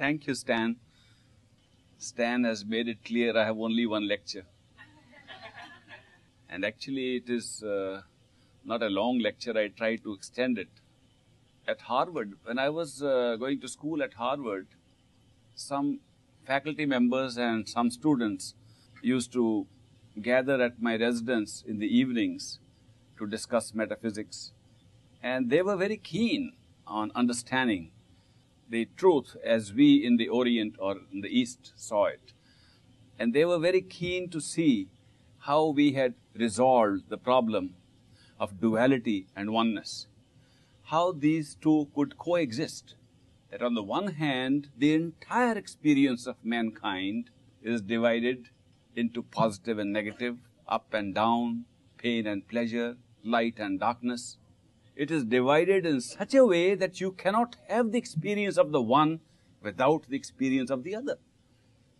Thank you, Stan. Stan has made it clear I have only one lecture. and actually, it is uh, not a long lecture. I try to extend it. At Harvard, when I was uh, going to school at Harvard, some faculty members and some students used to gather at my residence in the evenings to discuss metaphysics. And they were very keen on understanding the truth as we in the Orient or in the East saw it. And they were very keen to see how we had resolved the problem of duality and oneness, how these two could coexist. That on the one hand, the entire experience of mankind is divided into positive and negative, up and down, pain and pleasure, light and darkness. It is divided in such a way that you cannot have the experience of the one without the experience of the other.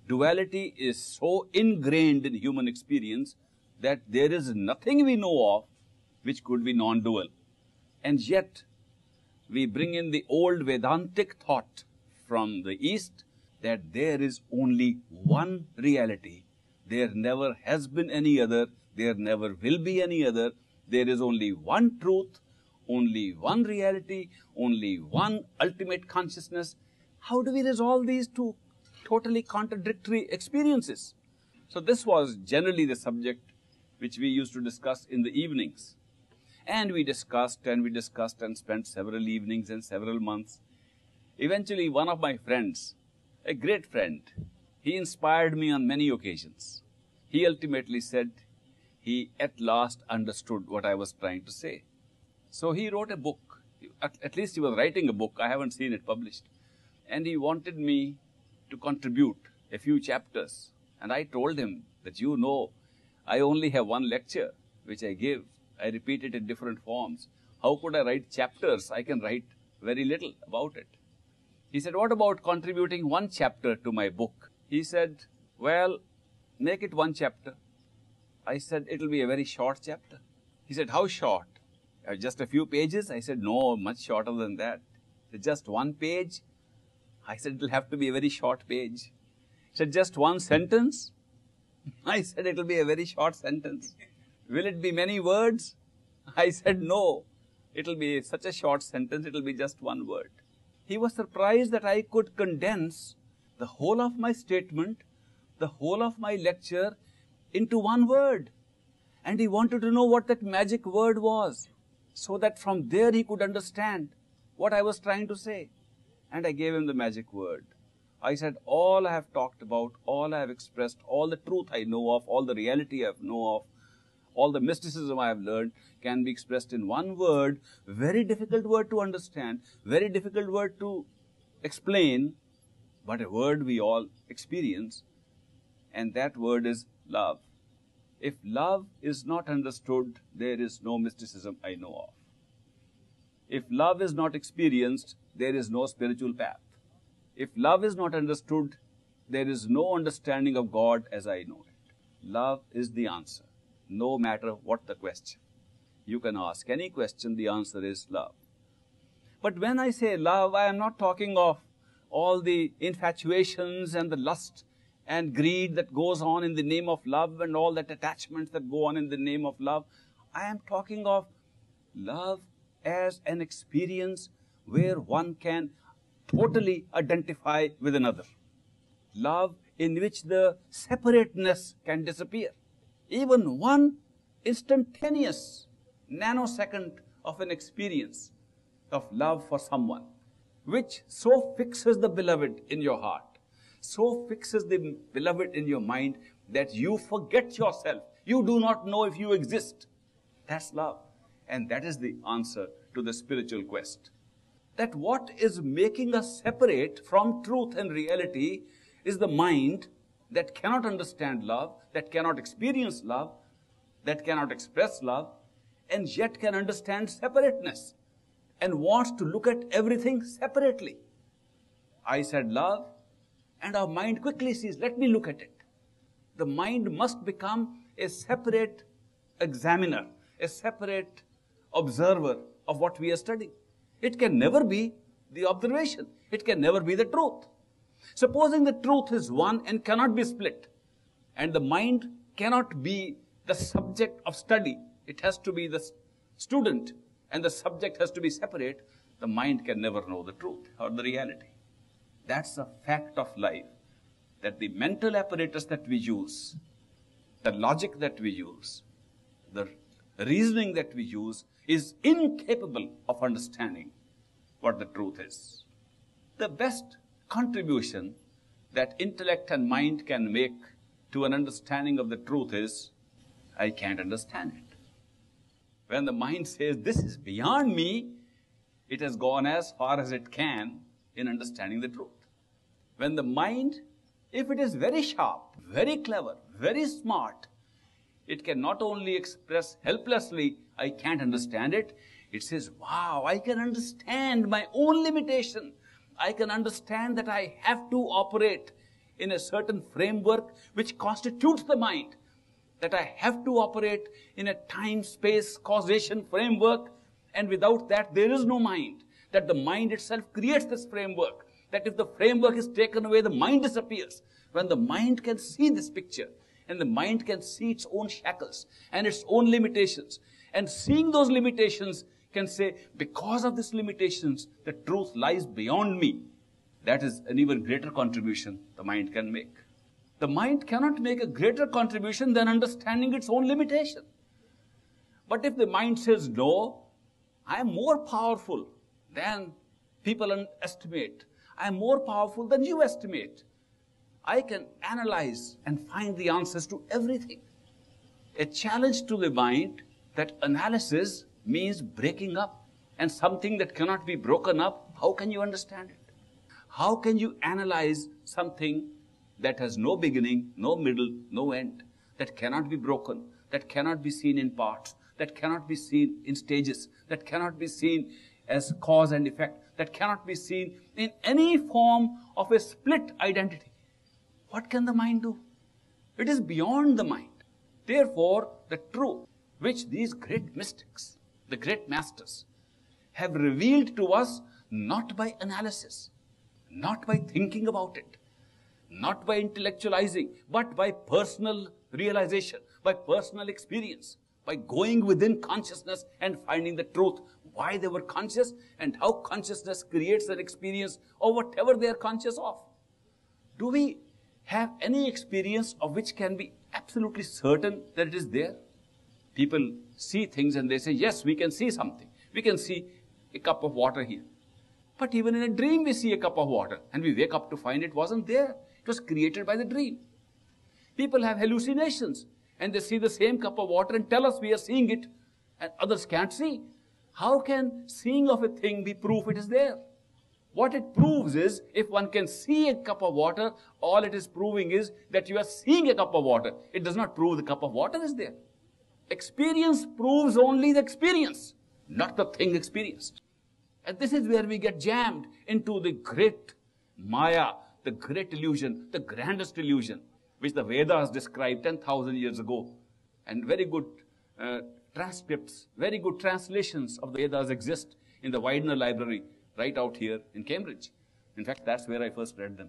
Duality is so ingrained in human experience that there is nothing we know of which could be non dual. And yet, we bring in the old Vedantic thought from the East that there is only one reality. There never has been any other, there never will be any other. There is only one truth, only one reality, only one ultimate consciousness. How do we resolve these two totally contradictory experiences? So, this was generally the subject which we used to discuss in the evenings. And we discussed and we discussed and spent several evenings and several months. Eventually, one of my friends, a great friend, he inspired me on many occasions. He ultimately said he at last understood what I was trying to say. So he wrote a book. At, at, least he was writing a book. I haven't seen it published. And he wanted me to contribute a few chapters. And I told him that you know, I only have one lecture which I give. I repeat it in different forms. How could I write chapters? I can write very little about it. He said, What about contributing one chapter to my book? He said, Well, make it one chapter. I said, It'll be a very short chapter. He said, How short? Uh, just a few pages? I said, No, much shorter than that. Said, just one page? I said, It'll have to be a very short page. He said, Just one sentence? I said, It'll be a very short sentence. Will it be many words? I said, No. It'll be such a short sentence, it'll be just one word. He was surprised that I could condense the whole of my statement, the whole of my lecture into one word. And he wanted to know what that magic word was, so that from there he could understand what I was trying to say. And I gave him the magic word. I said, All I have talked about, all I have expressed, all the truth I know of, all the reality I know of, all the mysticism I have learned can be expressed in one word, very difficult word to understand, very difficult word to explain, but a word we all experience, and that word is love. If love is not understood, there is no mysticism I know of. If love is not experienced, there is no spiritual path. If love is not understood, there is no understanding of God as I know it. Love is the answer, no matter what the question. You can ask any question, the answer is love. But when I say love, I am not talking of all the infatuations and the lust and greed that goes on in the name of love and all that attachments that go on in the name of love. I am talking of love as an experience where one can totally identify with another. Love in which the separateness can disappear. Even one instantaneous nanosecond of an experience of love for someone, which so fixes the beloved in your heart so fixes the beloved in your mind that you forget yourself. You do not know if you exist. That's love. And that is the answer to the spiritual quest. That what is making us separate from truth and reality is the mind that cannot understand love, that cannot experience love, that cannot express love, and yet can understand separateness and wants to look at everything separately. I said love, and our mind quickly sees, let me look at it. The mind must become a separate examiner, a separate observer of what we are studying. It can never be the observation. It can never be the truth. Supposing the truth is one and cannot be split, and the mind cannot be the subject of study, it has to be the student, and the subject has to be separate, the mind can never know the truth or the reality. That's a fact of life. That the mental apparatus that we use, the logic that we use, the reasoning that we use is incapable of understanding what the truth is. The best contribution that intellect and mind can make to an understanding of the truth is I can't understand it. When the mind says, This is beyond me, it has gone as far as it can in understanding the truth. When the mind, if it is very sharp, very clever, very smart, it can not only express helplessly, I can't understand it, it says, wow, I can understand my own limitation. I can understand that I have to operate in a certain framework which constitutes the mind. That I have to operate in a time, space, causation framework and without that, there is no mind. That the mind itself creates this framework. That if the framework is taken away, the mind disappears. When the mind can see this picture, and the mind can see its own shackles and its own limitations, and seeing those limitations can say, because of these limitations, the truth lies beyond me. That is an even greater contribution the mind can make. The mind cannot make a greater contribution than understanding its own limitation. But if the mind says, no, I am more powerful than people estimate. I am more powerful than you estimate. I can analyze and find the answers to everything. A challenge to the mind that analysis means breaking up and something that cannot be broken up, how can you understand it? How can you analyze something that has no beginning, no middle, no end, that cannot be broken, that cannot be seen in parts, that cannot be seen in stages, that cannot be seen as cause and effect, that cannot be seen in any form of a split identity. What can the mind do? It is beyond the mind. Therefore, the truth which these great mystics, the great masters, have revealed to us not by analysis, not by thinking about it, not by intellectualizing, but by personal realization, by personal experience, by going within consciousness and finding the truth, why they were conscious and how consciousness creates an experience or whatever they are conscious of. Do we have any experience of which can be absolutely certain that it is there? People see things and they say, yes, we can see something. We can see a cup of water here. But even in a dream, we see a cup of water and we wake up to find it wasn't there. It was created by the dream. People have hallucinations and they see the same cup of water and tell us we are seeing it and others can't see. How can seeing of a thing be proof it is there? What it proves is, if one can see a cup of water, all it is proving is that you are seeing a cup of water. It does not prove the cup of water is there. Experience proves only the experience, not the thing experienced. And this is where we get jammed into the great Maya, the great illusion, the grandest illusion which the Vedas described 10,000 years ago. And very good uh, transcripts, very good translations of the Vedas exist in the Widener Library right out here in Cambridge. In fact, that's where I first read them.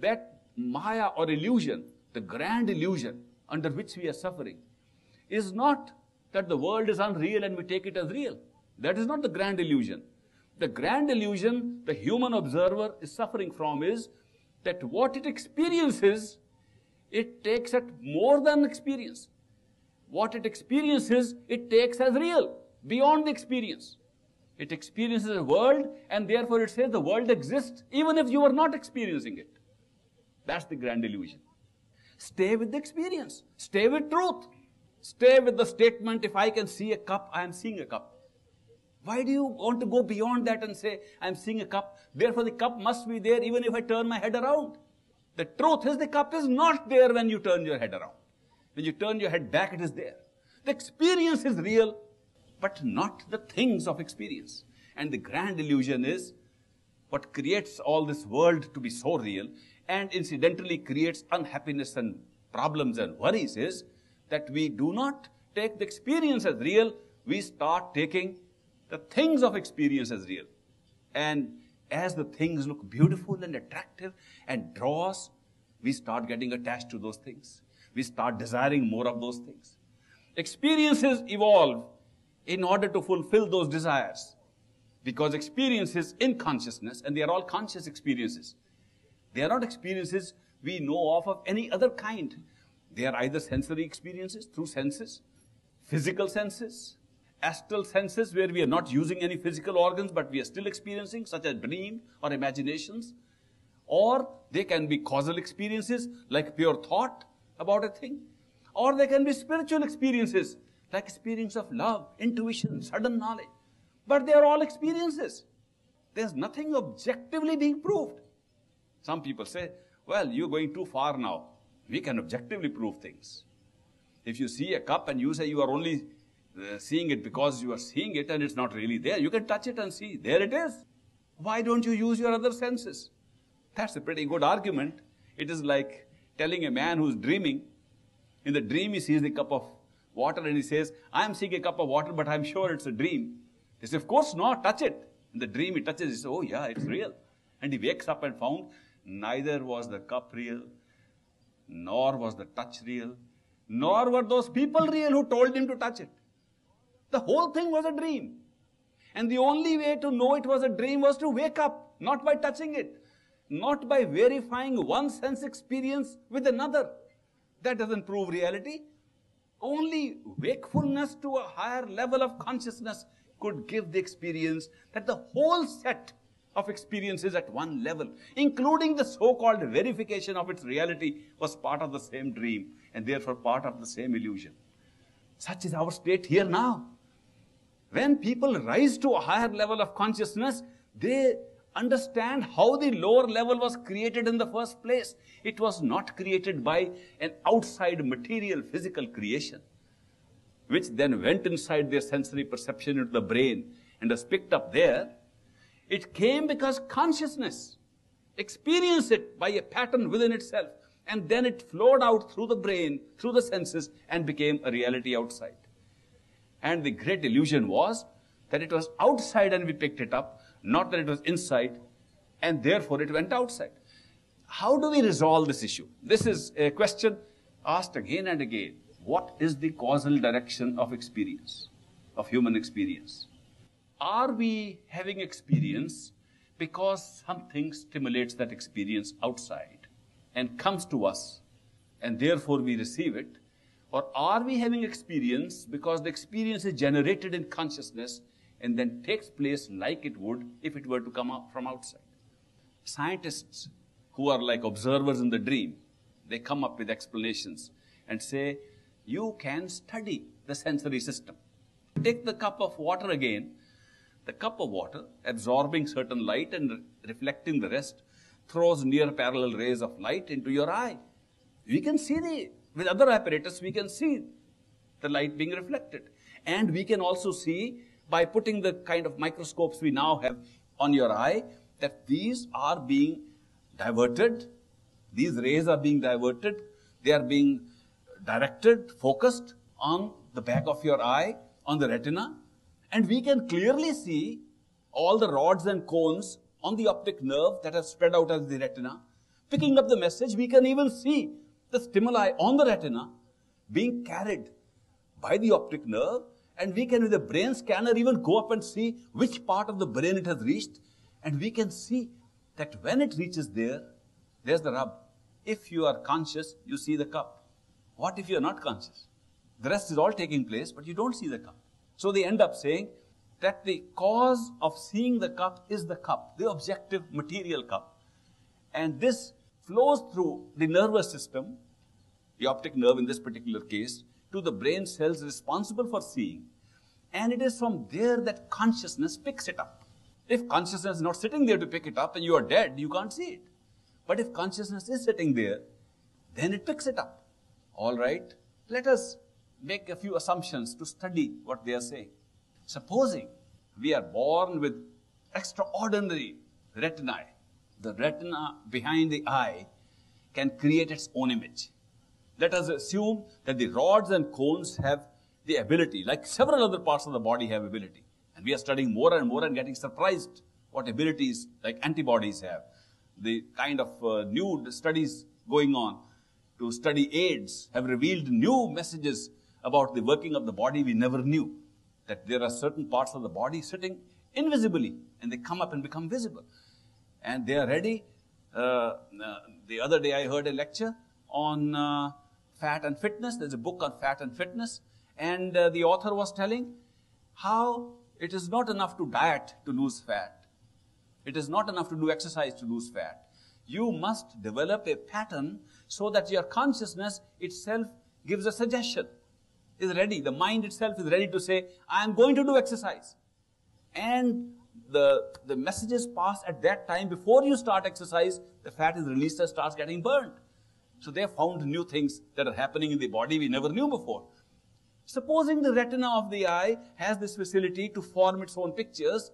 That Maya or illusion, the grand illusion under which we are suffering, is not that the world is unreal and we take it as real. That is not the grand illusion. The grand illusion the human observer is suffering from is that what it experiences it takes it more than experience. What it experiences, it takes as real, beyond the experience. It experiences a world, and therefore it says the world exists even if you are not experiencing it. That's the grand illusion. Stay with the experience. Stay with truth. Stay with the statement, if I can see a cup, I am seeing a cup. Why do you want to go beyond that and say, I am seeing a cup, therefore the cup must be there even if I turn my head around? The truth is the cup is not there when you turn your head around. When you turn your head back, it is there. The experience is real, but not the things of experience. And the grand illusion is what creates all this world to be so real and incidentally creates unhappiness and problems and worries is that we do not take the experience as real, we start taking the things of experience as real. And as the things look beautiful and attractive and draw us, we start getting attached to those things. We start desiring more of those things. Experiences evolve in order to fulfill those desires. Because experiences in consciousness, and they are all conscious experiences, they are not experiences we know of of any other kind. They are either sensory experiences through senses, physical senses, astral senses where we are not using any physical organs but we are still experiencing, such as dream or imaginations. Or they can be causal experiences like pure thought about a thing. Or they can be spiritual experiences like experience of love, intuition, sudden knowledge. But they are all experiences. There's nothing objectively being proved. Some people say, well, you're going too far now. We can objectively prove things. If you see a cup and you say you are only uh, seeing it because you are seeing it and it's not really there, you can touch it and see. There it is. Why don't you use your other senses? That's a pretty good argument. It is like telling a man who's dreaming, in the dream he sees the cup of water and he says, I am seeing a cup of water, but I'm sure it's a dream. He says, Of course not, touch it. In the dream he touches, he says, Oh yeah, it's real. And he wakes up and found neither was the cup real, nor was the touch real, nor were those people real who told him to touch it. The whole thing was a dream. And the only way to know it was a dream was to wake up, not by touching it, not by verifying one sense experience with another. That doesn't prove reality. Only wakefulness to a higher level of consciousness could give the experience that the whole set of experiences at one level, including the so-called verification of its reality, was part of the same dream and therefore part of the same illusion. Such is our state here now. When people rise to a higher level of consciousness, they understand how the lower level was created in the first place. It was not created by an outside material physical creation, which then went inside their sensory perception into the brain and was picked up there. It came because consciousness experienced it by a pattern within itself, and then it flowed out through the brain, through the senses, and became a reality outside. And the great illusion was that it was outside and we picked it up, not that it was inside, and therefore it went outside. How do we resolve this issue? This is a question asked again and again. What is the causal direction of experience, of human experience? Are we having experience because something stimulates that experience outside and comes to us, and therefore we receive it? Or are we having experience because the experience is generated in consciousness and then takes place like it would if it were to come up from outside? Scientists who are like observers in the dream, they come up with explanations and say, you can study the sensory system. Take the cup of water again, the cup of water absorbing certain light and re- reflecting the rest throws near parallel rays of light into your eye. We can see the with other apparatus, we can see the light being reflected. And we can also see by putting the kind of microscopes we now have on your eye that these are being diverted. These rays are being diverted. They are being directed, focused on the back of your eye, on the retina. And we can clearly see all the rods and cones on the optic nerve that are spread out as the retina. Picking up the message, we can even see the stimuli on the retina being carried by the optic nerve and we can with a brain scanner even go up and see which part of the brain it has reached. And we can see that when it reaches there there's the rub. If you are conscious you see the cup. What if you are not conscious? The rest is all taking place but you don't see the cup. So they end up saying that the cause of seeing the cup is the cup the objective material cup. And this flows through the nervous system, the optic nerve in this particular case, to the brain cells responsible for seeing. And it is from there that consciousness picks it up. If consciousness is not sitting there to pick it up and you are dead, you can't see it. But if consciousness is sitting there, then it picks it up. All right, let us make a few assumptions to study what they are saying. Supposing we are born with extraordinary retinae, the retina behind the eye can create its own image. Let us assume that the rods and cones have the ability, like several other parts of the body have ability. And we are studying more and more and getting surprised what abilities like antibodies have, the kind of uh, new studies going on to study AIDS have revealed new messages about the working of the body we never knew. That there are certain parts of the body sitting invisibly and they come up and become visible. And they are ready. Uh, uh, the other day I heard a lecture on uh, fat and fitness. There's a book on fat and fitness. And uh, the author was telling how it is not enough to diet to lose fat. It is not enough to do exercise to lose fat. You must develop a pattern so that your consciousness itself gives a suggestion, is ready. The mind itself is ready to say, I am going to do exercise. And the, the messages pass at that time before you start exercise, the fat is released and starts getting burned. So they have found new things that are happening in the body we never knew before. Supposing the retina of the eye has this facility to form its own pictures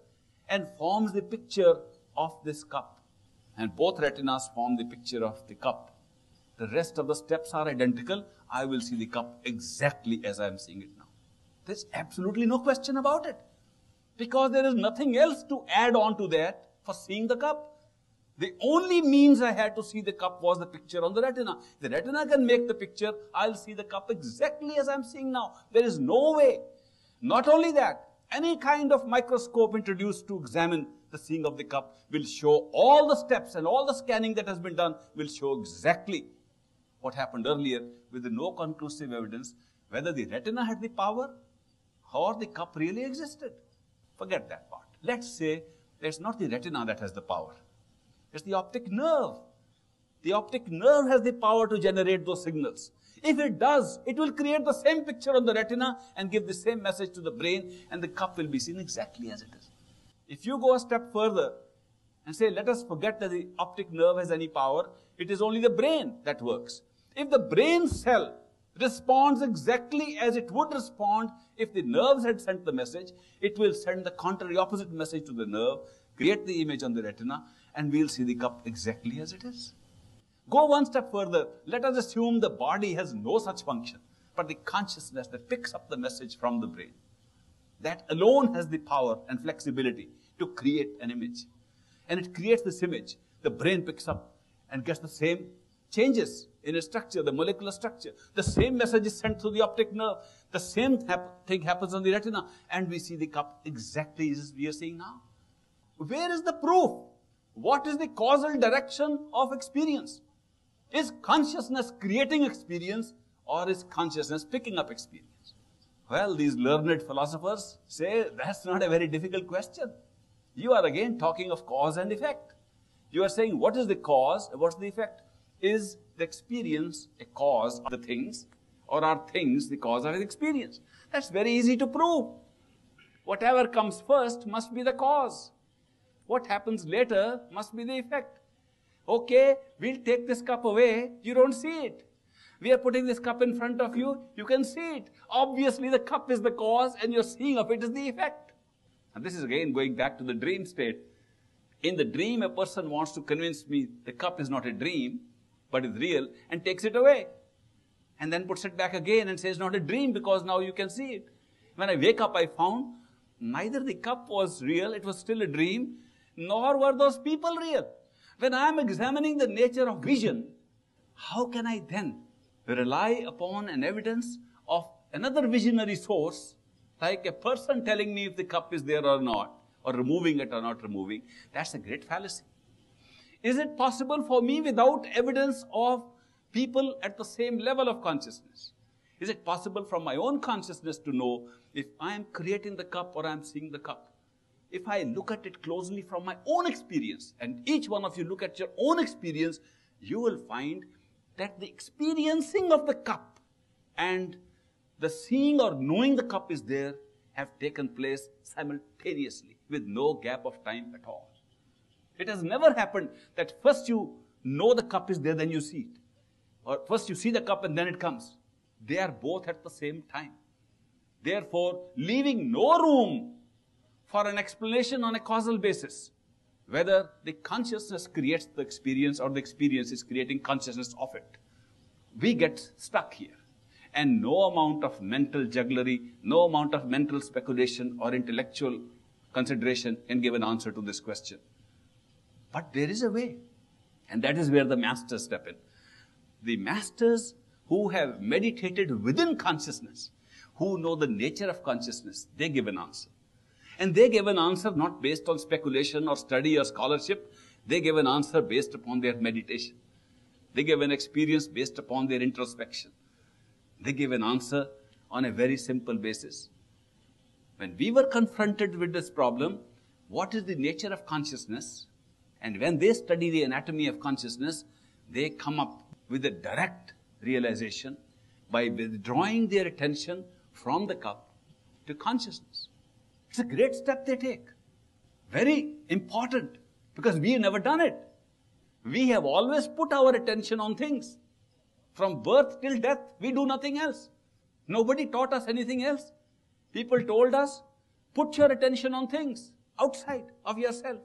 and forms the picture of this cup. And both retinas form the picture of the cup. The rest of the steps are identical. I will see the cup exactly as I am seeing it now. There's absolutely no question about it. Because there is nothing else to add on to that for seeing the cup. The only means I had to see the cup was the picture on the retina. The retina can make the picture, I'll see the cup exactly as I'm seeing now. There is no way. Not only that, any kind of microscope introduced to examine the seeing of the cup will show all the steps and all the scanning that has been done will show exactly what happened earlier with no conclusive evidence whether the retina had the power or the cup really existed. Forget that part. Let's say it's not the retina that has the power. It's the optic nerve. The optic nerve has the power to generate those signals. If it does, it will create the same picture on the retina and give the same message to the brain, and the cup will be seen exactly as it is. If you go a step further and say, let us forget that the optic nerve has any power, it is only the brain that works. If the brain cell responds exactly as it would respond if the nerves had sent the message, it will send the contrary opposite message to the nerve, create the image on the retina, and we'll see the cup exactly as it is. Go one step further. Let us assume the body has no such function, but the consciousness that picks up the message from the brain. That alone has the power and flexibility to create an image. And it creates this image. The brain picks up and gets the same changes in its structure, the molecular structure. The same message is sent through the optic nerve. The same hap- thing happens on the retina. And we see the cup exactly as we are seeing now. Where is the proof? What is the causal direction of experience? Is consciousness creating experience or is consciousness picking up experience? Well, these learned philosophers say that's not a very difficult question. You are again talking of cause and effect. You are saying what is the cause, what's the effect? Is the experience a cause of the things or are things the cause of the experience? That's very easy to prove. Whatever comes first must be the cause. What happens later must be the effect. Okay, we'll take this cup away, you don't see it. We are putting this cup in front of you, you can see it. Obviously, the cup is the cause, and your seeing of it is the effect. And this is again going back to the dream state. In the dream, a person wants to convince me the cup is not a dream, but is real, and takes it away. And then puts it back again and says, it's not a dream because now you can see it. When I wake up, I found neither the cup was real, it was still a dream, nor were those people real. When I am examining the nature of vision, how can I then rely upon an evidence of another visionary source, like a person telling me if the cup is there or not, or removing it or not removing? That's a great fallacy. Is it possible for me without evidence of people at the same level of consciousness? Is it possible from my own consciousness to know if I am creating the cup or I am seeing the cup? If I look at it closely from my own experience, and each one of you look at your own experience, you will find that the experiencing of the cup and the seeing or knowing the cup is there have taken place simultaneously with no gap of time at all. It has never happened that first you know the cup is there, then you see it. Or first you see the cup and then it comes. They are both at the same time. Therefore, leaving no room for an explanation on a causal basis. Whether the consciousness creates the experience or the experience is creating consciousness of it. We get stuck here. And no amount of mental jugglery, no amount of mental speculation or intellectual consideration can give an answer to this question. But there is a way. And that is where the masters step in. The masters who have meditated within consciousness, who know the nature of consciousness, they give an answer. And they give an answer not based on speculation or study or scholarship. They give an answer based upon their meditation. They give an experience based upon their introspection. They give an answer on a very simple basis. When we were confronted with this problem, what is the nature of consciousness? And when they study the anatomy of consciousness, they come up with a direct realization by withdrawing their attention from the cup to consciousness. It's a great step they take. Very important because we have never done it. We have always put our attention on things. From birth till death, we do nothing else. Nobody taught us anything else. People told us, put your attention on things outside of yourself.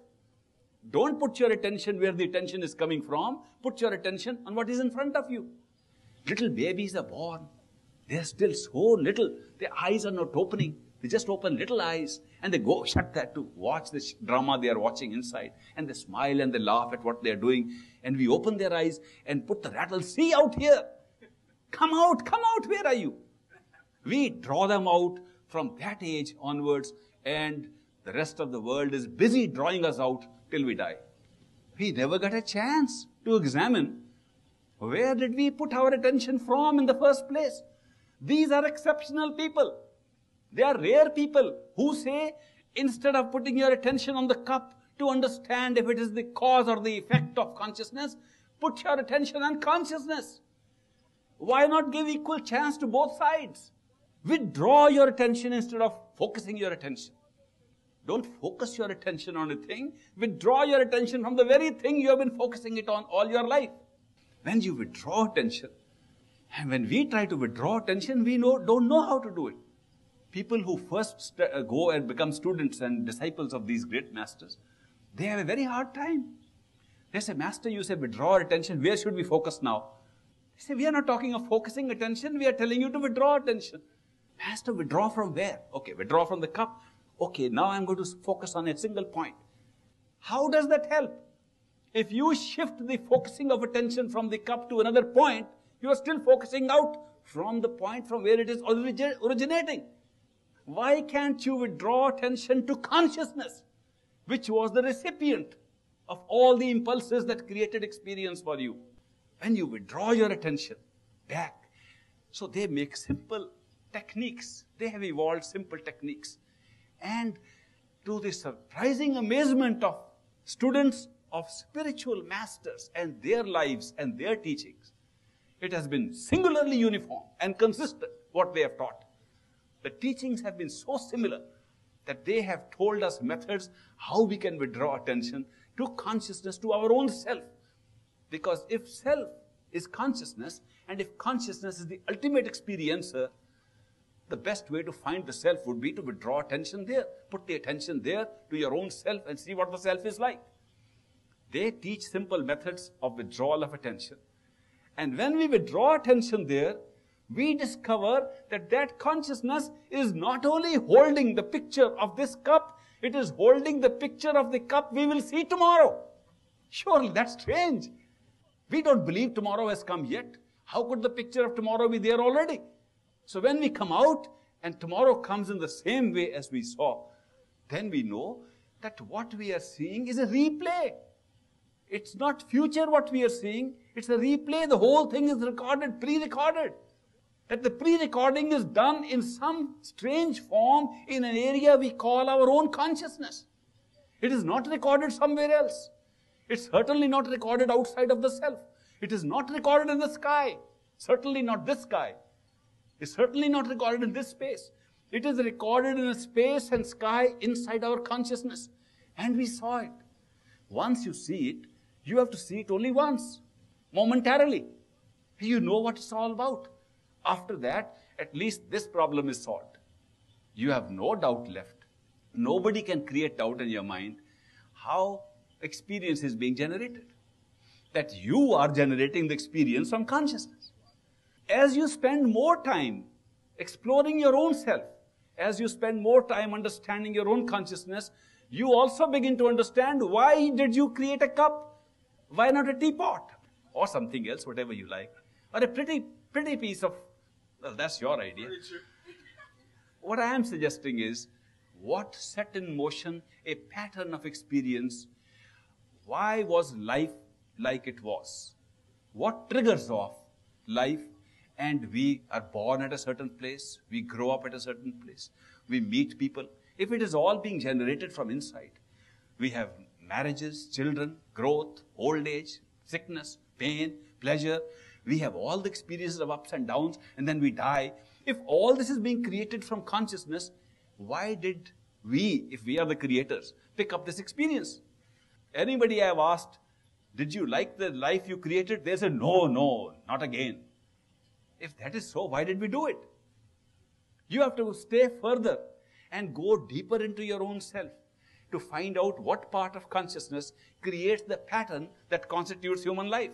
Don't put your attention where the attention is coming from. Put your attention on what is in front of you. Little babies are born. They are still so little. Their eyes are not opening. They just open little eyes and they go shut that to watch the drama they are watching inside. And they smile and they laugh at what they are doing. And we open their eyes and put the rattle, see out here. Come out, come out, where are you? We draw them out from that age onwards and the rest of the world is busy drawing us out till we die. We never got a chance to examine where did we put our attention from in the first place. These are exceptional people. They are rare people who say, instead of putting your attention on the cup to understand if it is the cause or the effect of consciousness, put your attention on consciousness. Why not give equal chance to both sides? Withdraw your attention instead of focusing your attention. Don't focus your attention on a thing. Withdraw your attention from the very thing you have been focusing it on all your life. When you withdraw attention, and when we try to withdraw attention, we know, don't know how to do it. People who first st- uh, go and become students and disciples of these great masters, they have a very hard time. They say, Master, you say withdraw attention. Where should we focus now? They say, We are not talking of focusing attention. We are telling you to withdraw attention. Master, withdraw from where? Okay, withdraw from the cup. Okay, now I'm going to focus on a single point. How does that help? If you shift the focusing of attention from the cup to another point, you are still focusing out from the point from where it is originating. Why can't you withdraw attention to consciousness, which was the recipient of all the impulses that created experience for you? When you withdraw your attention back, so they make simple techniques. They have evolved simple techniques. And to the surprising amazement of students of spiritual masters and their lives and their teachings, it has been singularly uniform and consistent what they have taught. The teachings have been so similar that they have told us methods how we can withdraw attention to consciousness, to our own self. Because if self is consciousness, and if consciousness is the ultimate experiencer, the best way to find the self would be to withdraw attention there. Put the attention there to your own self and see what the self is like. They teach simple methods of withdrawal of attention. And when we withdraw attention there, we discover that that consciousness is not only holding the picture of this cup, it is holding the picture of the cup we will see tomorrow. Surely that's strange. We don't believe tomorrow has come yet. How could the picture of tomorrow be there already? So when we come out and tomorrow comes in the same way as we saw, then we know that what we are seeing is a replay. It's not future what we are seeing, it's a replay. The whole thing is recorded, pre recorded. That the pre recording is done in some strange form in an area we call our own consciousness. It is not recorded somewhere else. It's certainly not recorded outside of the self. It is not recorded in the sky. Certainly not this sky. It's certainly not recorded in this space. It is recorded in a space and sky inside our consciousness. And we saw it. Once you see it, you have to see it only once, momentarily. You know what it's all about. After that, at least this problem is solved. You have no doubt left. Nobody can create doubt in your mind how experience is being generated. That you are generating the experience from consciousness as you spend more time exploring your own self, as you spend more time understanding your own consciousness, you also begin to understand why did you create a cup? Why not a teapot? Or something else, whatever you like. Or a pretty, pretty piece of, well, that's your idea. What I am suggesting is, what set in motion a pattern of experience? Why was life like it was? What triggers off life and we are born at a certain place, we grow up at a certain place, we meet people. If it is all being generated from inside, we have marriages, children, growth, old age, sickness, pain, pleasure. We have all the experiences of ups and downs, and then we die. If all this is being created from consciousness, why did we, if we are the creators, pick up this experience? Anybody I have asked, did you like the life you created? They said, no, no, not again. If that is so, why did we do it? You have to stay further and go deeper into your own self to find out what part of consciousness creates the pattern that constitutes human life.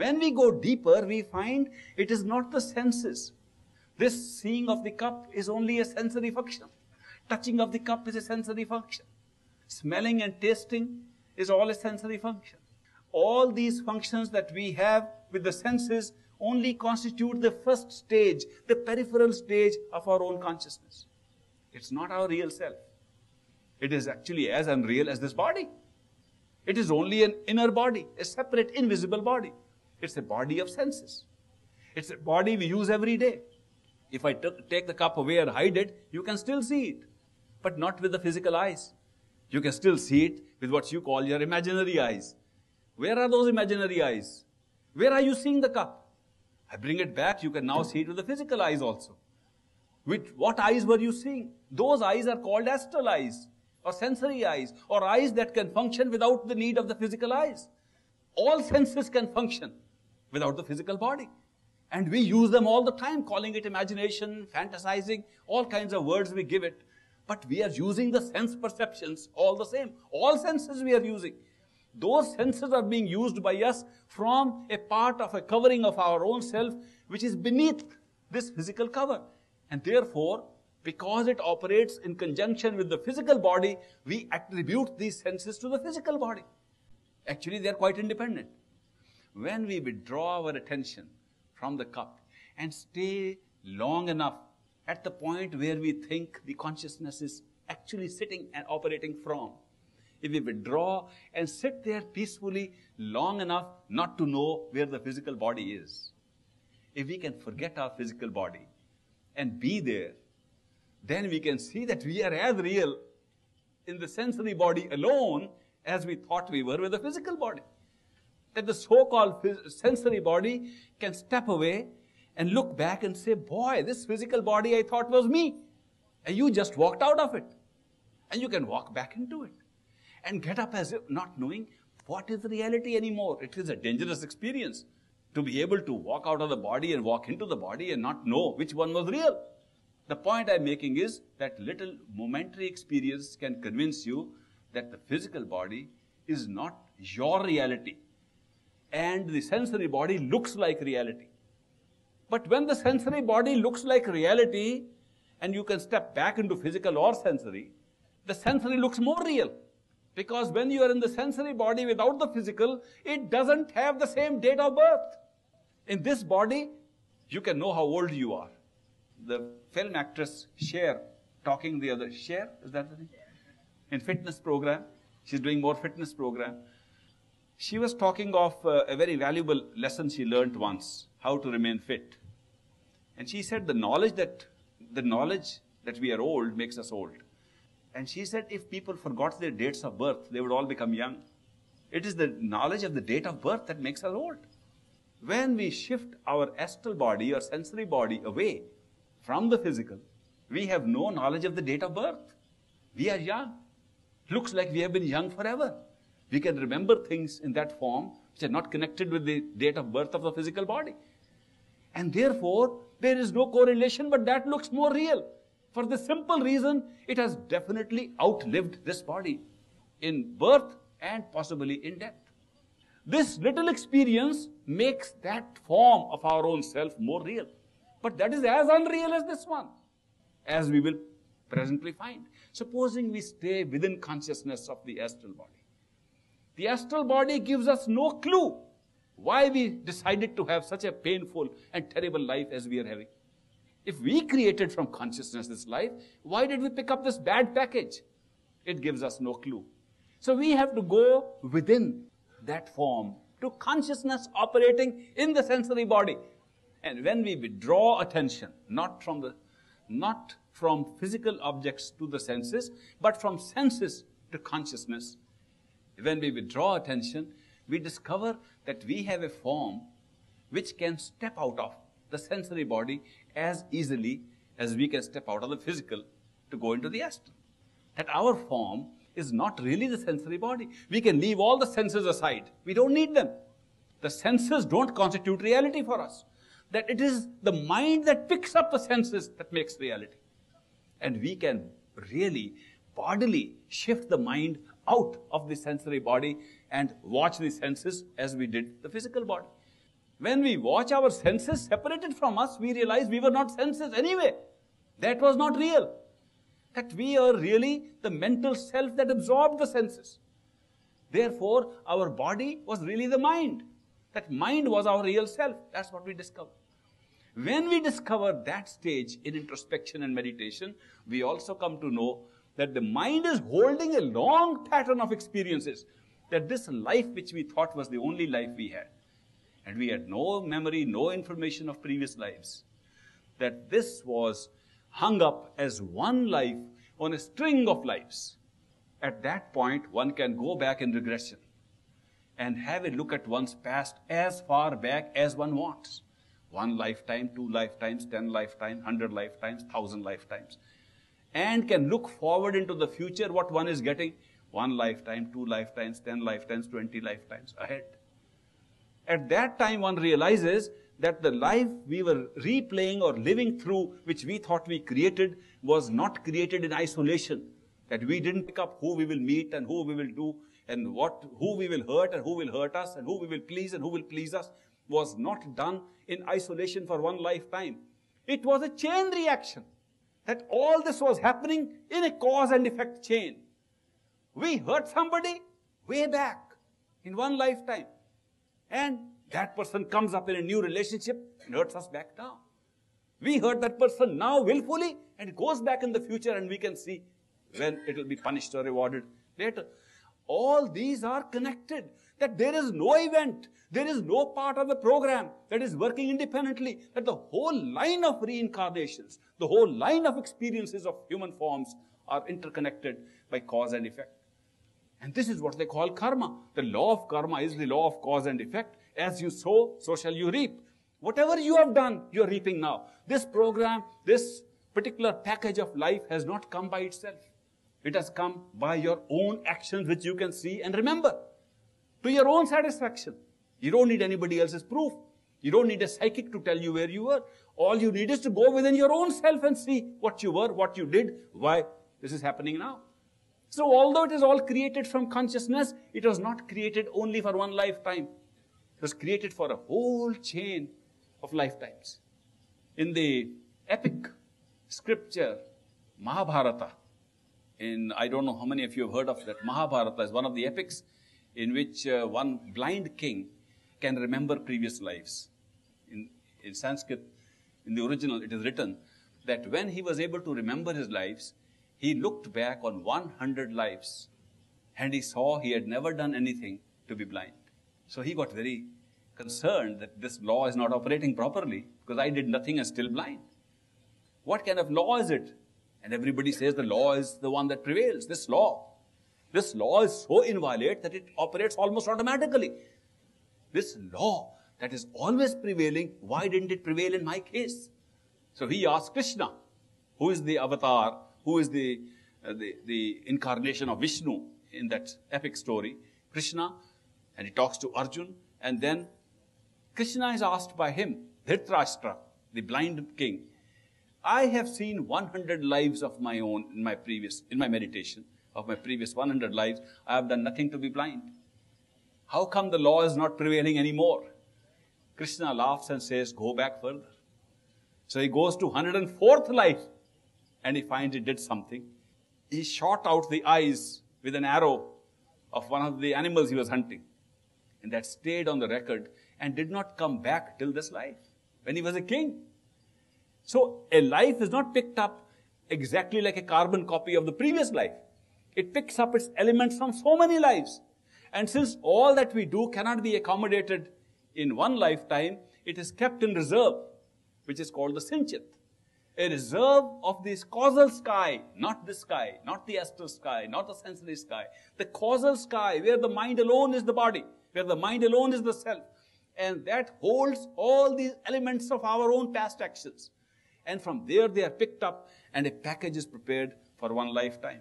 When we go deeper, we find it is not the senses. This seeing of the cup is only a sensory function. Touching of the cup is a sensory function. Smelling and tasting is all a sensory function. All these functions that we have with the senses only constitute the first stage, the peripheral stage of our own consciousness. It's not our real self. It is actually as unreal as this body. It is only an inner body, a separate, invisible body. It's a body of senses. It's a body we use every day. If I take the cup away or hide it, you can still see it, but not with the physical eyes. You can still see it with what you call your imaginary eyes. Where are those imaginary eyes? Where are you seeing the cup? I bring it back, you can now see it with the physical eyes also. With what eyes were you seeing? Those eyes are called astral eyes, or sensory eyes, or eyes that can function without the need of the physical eyes. All senses can function without the physical body. And we use them all the time, calling it imagination, fantasizing, all kinds of words we give it. But we are using the sense perceptions all the same. All senses we are using. Those senses are being used by us from a part of a covering of our own self, which is beneath this physical cover. And therefore, because it operates in conjunction with the physical body, we attribute these senses to the physical body. Actually, they are quite independent. When we withdraw our attention from the cup and stay long enough at the point where we think the consciousness is actually sitting and operating from, if we withdraw and sit there peacefully long enough not to know where the physical body is, if we can forget our physical body and be there, then we can see that we are as real in the sensory body alone as we thought we were with the physical body. That the so called sensory body can step away and look back and say, Boy, this physical body I thought was me. And you just walked out of it. And you can walk back into it and get up as if not knowing what is reality anymore. It is a dangerous experience to be able to walk out of the body and walk into the body and not know which one was real. The point I'm making is that little momentary experience can convince you that the physical body is not your reality and the sensory body looks like reality. But when the sensory body looks like reality and you can step back into physical or sensory, the sensory looks more real. Because when you are in the sensory body without the physical, it doesn't have the same date of birth. In this body, you can know how old you are. The film actress Cher talking the other Cher is that the name? In fitness program, she's doing more fitness program. She was talking of uh, a very valuable lesson she learned once, how to remain fit. And she said the knowledge that the knowledge that we are old makes us old. And she said if people forgot their dates of birth, they would all become young. It is the knowledge of the date of birth that makes us old. When we shift our astral body or sensory body away from the physical, we have no knowledge of the date of birth. We are young. Looks like we have been young forever. We can remember things in that form which are not connected with the date of birth of the physical body. And therefore, there is no correlation, but that looks more real. For the simple reason, it has definitely outlived this body in birth and possibly in death. This little experience makes that form of our own self more real. But that is as unreal as this one. as we will presently find. Supposing we stay within consciousness of the astral body. The astral body gives us no clue why we decided to have such a painful and terrible life as we are having. If we created from consciousness this life, why did we pick up this bad package? It gives us no clue. So we have to go within that form to consciousness operating in the sensory body. And when we withdraw attention, not from the, not from physical objects to the senses, but from senses to consciousness, when we withdraw attention, we discover that we have a form which can step out of the sensory body as easily as we can step out of the physical to go into the astral. That our form is not really the sensory body. We can leave all the senses aside. We don't need them. The senses don't constitute reality for us. That it is the mind that picks up the senses that makes reality. And we can really bodily shift the mind out of the sensory body and watch the senses as we did the physical body. When we watch our senses separated from us, we realize we were not senses anyway. That was not real. That we are really the mental self that absorbed the senses. Therefore, our body was really the mind. That mind was our real self. That's what we discovered. When we discover that stage in introspection and meditation, we also come to know that the mind is holding a long pattern of experiences. That this life which we thought was the only life we had, and we had no memory, no information of previous lives, that this was hung up as one life on a string of lives. At that point, one can go back in regression and have a look at one's past as far back as one wants. One lifetime, two lifetimes, ten lifetimes, hundred lifetimes, thousand lifetimes and can look forward into the future what one is getting one lifetime, two lifetimes, ten lifetimes, twenty lifetimes ahead. At that time, one realizes that the life we were replaying or living through, which we thought we created, was not created in isolation. That we didn't pick up who we will meet and who we will do and what, who we will hurt and who will hurt us and who we will please and who will please us, was not done in isolation for one lifetime. It was a chain reaction that all this was happening in a cause and effect chain. We hurt somebody way back in one lifetime. And that person comes up in a new relationship and hurts us back now. We hurt that person now willfully and it goes back in the future and we can see when it will be punished or rewarded later. All these are connected. That there is no event, there is no part of the program that is working independently. That the whole line of reincarnations, the whole line of experiences of human forms are interconnected by cause and effect. And this is what they call karma. The law of karma is the law of cause and effect. As you sow, so shall you reap. Whatever you have done, you are reaping now. This program, this particular package of life has not come by itself. It has come by your own actions, which you can see and remember to your own satisfaction. You don't need anybody else's proof. You don't need a psychic to tell you where you were. All you need is to go within your own self and see what you were, what you did, why this is happening now. So although it is all created from consciousness, it was not created only for one lifetime. It was created for a whole chain of lifetimes. In the epic scripture, Mahabharata, in, I don't know how many of you have heard of that, Mahabharata is one of the epics in which uh, one blind king can remember previous lives. In, in Sanskrit, in the original, it is written that when he was able to remember his lives, he looked back on 100 lives and he saw he had never done anything to be blind. So he got very concerned that this law is not operating properly because I did nothing and still blind. What kind of law is it? And everybody says the law is the one that prevails, this law. This law is so inviolate that it operates almost automatically. This law that is always prevailing, why didn't it prevail in my case? So he asked Krishna, who is the avatar, who is the, uh, the, the incarnation of Vishnu in that epic story, Krishna, and he talks to Arjun, and then Krishna is asked by him, Dhritarashtra, the blind king, I have seen 100 lives of my own in my previous, in my meditation of my previous 100 lives, I have done nothing to be blind. How come the law is not prevailing anymore? Krishna laughs and says, Go back further. So he goes to 104th life and he finds he did something. He shot out the eyes with an arrow of one of the animals he was hunting. And that stayed on the record and did not come back till this life when he was a king. So a life is not picked up exactly like a carbon copy of the previous life. It picks up its elements from so many lives. And since all that we do cannot be accommodated in one lifetime, it is kept in reserve, which is called the Sinchit. A reserve of this causal sky, not the sky, not the astral sky, not the sensory sky. The causal sky, where the mind alone is the body, where the mind alone is the self. And that holds all these elements of our own past actions. And from there they are picked up and a package is prepared for one lifetime.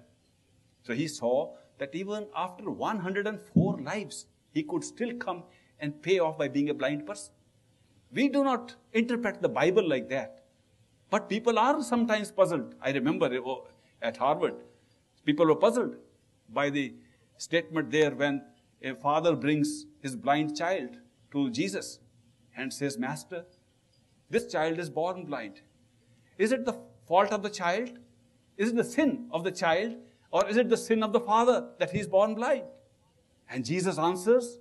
So he saw that even after 104 lives, he could still come and pay off by being a blind person. We do not interpret the Bible like that. But people are sometimes puzzled. I remember uh, oh, at Harvard, people were puzzled by the statement there when a father brings his blind child to Jesus and says, Master, this child is born blind. Is it the fault of the child? Is it the sin of the child? Or is it the sin of the father that he is born blind? And Jesus answers,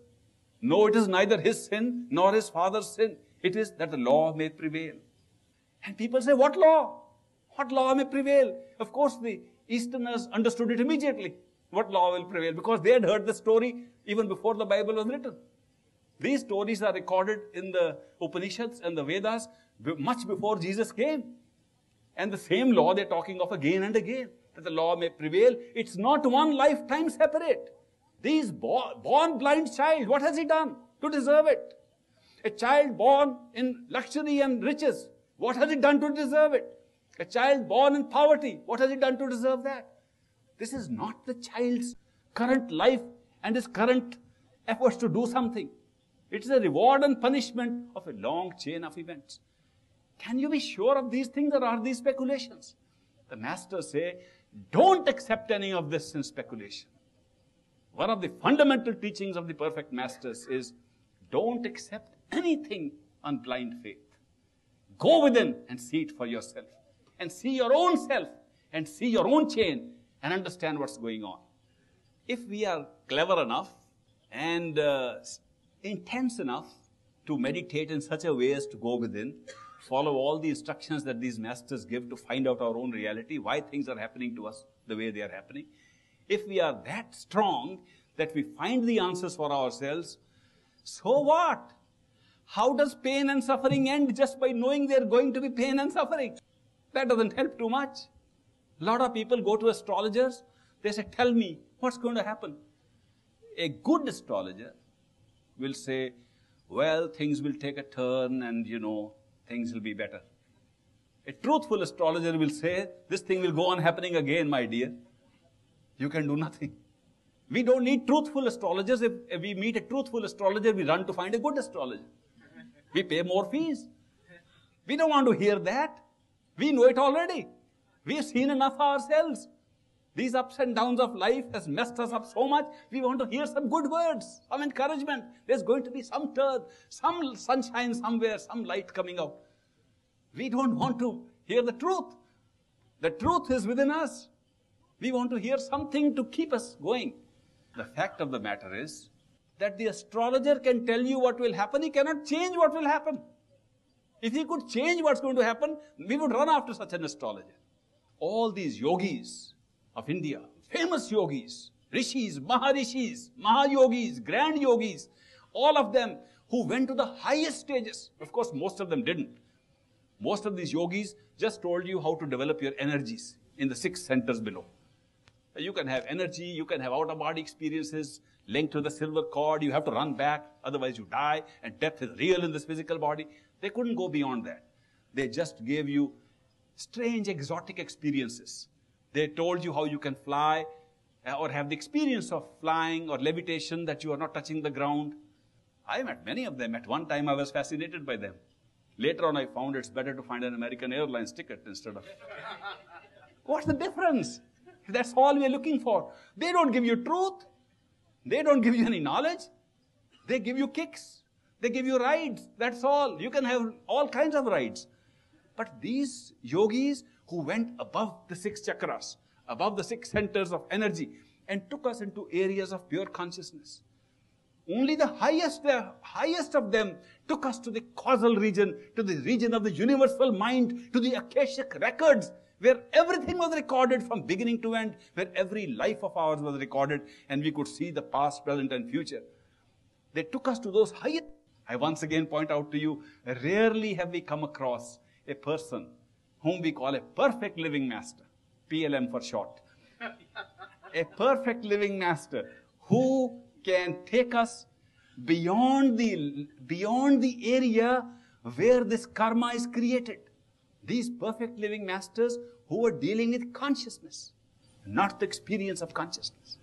No, it is neither his sin nor his father's sin. It is that the law may prevail. And people say, What law? What law may prevail? Of course, the Easterners understood it immediately. What law will prevail? Because they had heard the story even before the Bible was written. These stories are recorded in the Upanishads and the Vedas much before Jesus came. And the same law they're talking of again and again that the law may prevail. It's not one lifetime separate. This born blind child, what has he done to deserve it? A child born in luxury and riches, what has he done to deserve it? A child born in poverty, what has he done to deserve that? This is not the child's current life and his current efforts to do something. It is a reward and punishment of a long chain of events. Can you be sure of these things or are these speculations? The masters say don't accept any of this in speculation. One of the fundamental teachings of the perfect masters is don't accept anything on blind faith. Go within and see it for yourself. And see your own self and see your own chain and understand what's going on. If we are clever enough and uh, intense enough to meditate in such a way as to go within, follow all the instructions that these masters give to find out our own reality, why things are happening to us the way they are happening. If we are that strong that we find the answers for ourselves, so what? How does pain and suffering end just by knowing there are going to be pain and suffering? That doesn't help too much. A lot of people go to astrologers, they say, Tell me what's going to happen. A good astrologer will say, Well, things will take a turn and, you know, things will be better. A truthful astrologer will say, This thing will go on happening again, my dear. You can do nothing. We don't need truthful astrologers. If, if we meet a truthful astrologer, we run to find a good astrologer. We pay more fees. We don't want to hear that. We know it already. We've seen enough ourselves. These ups and downs of life has messed us up so much. We want to hear some good words, some encouragement. There's going to be some turn, some sunshine somewhere, some light coming out. We don't want to hear the truth. The truth is within us. We want to hear something to keep us going. The fact of the matter is that the astrologer can tell you what will happen. He cannot change what will happen. If he could change what's going to happen, we would run after such an astrologer. All these yogis, of India. Famous yogis, rishis, maharishis, mahayogis, grand yogis, all of them who went to the highest stages. Of course, most of them didn't. Most of these yogis just told you how to develop your energies in the six centers below. You can have energy, you can have out of body experiences linked to the silver cord, you have to run back, otherwise you die, and death is real in this physical body. They couldn't go beyond that. They just gave you strange, exotic experiences they told you how you can fly uh, or have the experience of flying or levitation that you are not touching the ground. I met many of them. At one time, I was fascinated by them. Later on, I found it's better to find an American Airlines ticket instead of. What's the difference? That's all we're looking for. They don't give you truth. They don't give you any knowledge. They give you kicks. They give you rides. That's all. You can have all kinds of rides. But these yogis who went above the six chakras, above the six centers of energy, and took us into areas of pure consciousness. Only the highest, the highest of them took us to the causal region, to the region of the universal mind, to the Akashic records, where everything was recorded from beginning to end, where every life of ours was recorded, and we could see the past, present, and future. They took us to those highest. I once again point out to you, rarely have we come across a person whom we call a perfect living master, PLM for short. a perfect living master who can take us beyond the, beyond the area where this karma is created. These perfect living masters who are dealing with consciousness, not the experience of consciousness,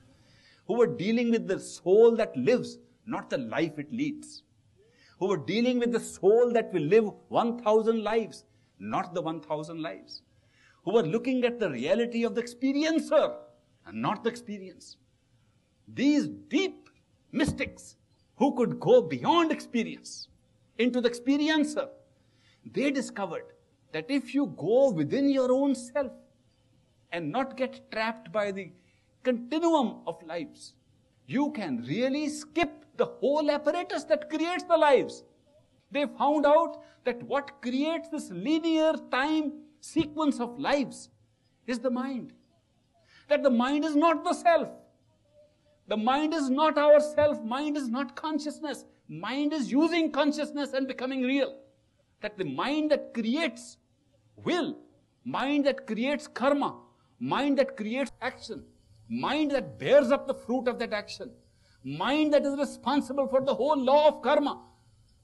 who are dealing with the soul that lives, not the life it leads, who are dealing with the soul that will live 1,000 lives, not the 1,000 lives, who are looking at the reality of the experiencer and not the experience. These deep mystics who could go beyond experience into the experiencer, they discovered that if you go within your own self and not get trapped by the continuum of lives, you can really skip the whole apparatus that creates the lives. They found out that what creates this linear time sequence of lives is the mind. That the mind is not the self. The mind is not our self. Mind is not consciousness. Mind is using consciousness and becoming real. That the mind that creates will, mind that creates karma, mind that creates action, mind that bears up the fruit of that action, mind that is responsible for the whole law of karma,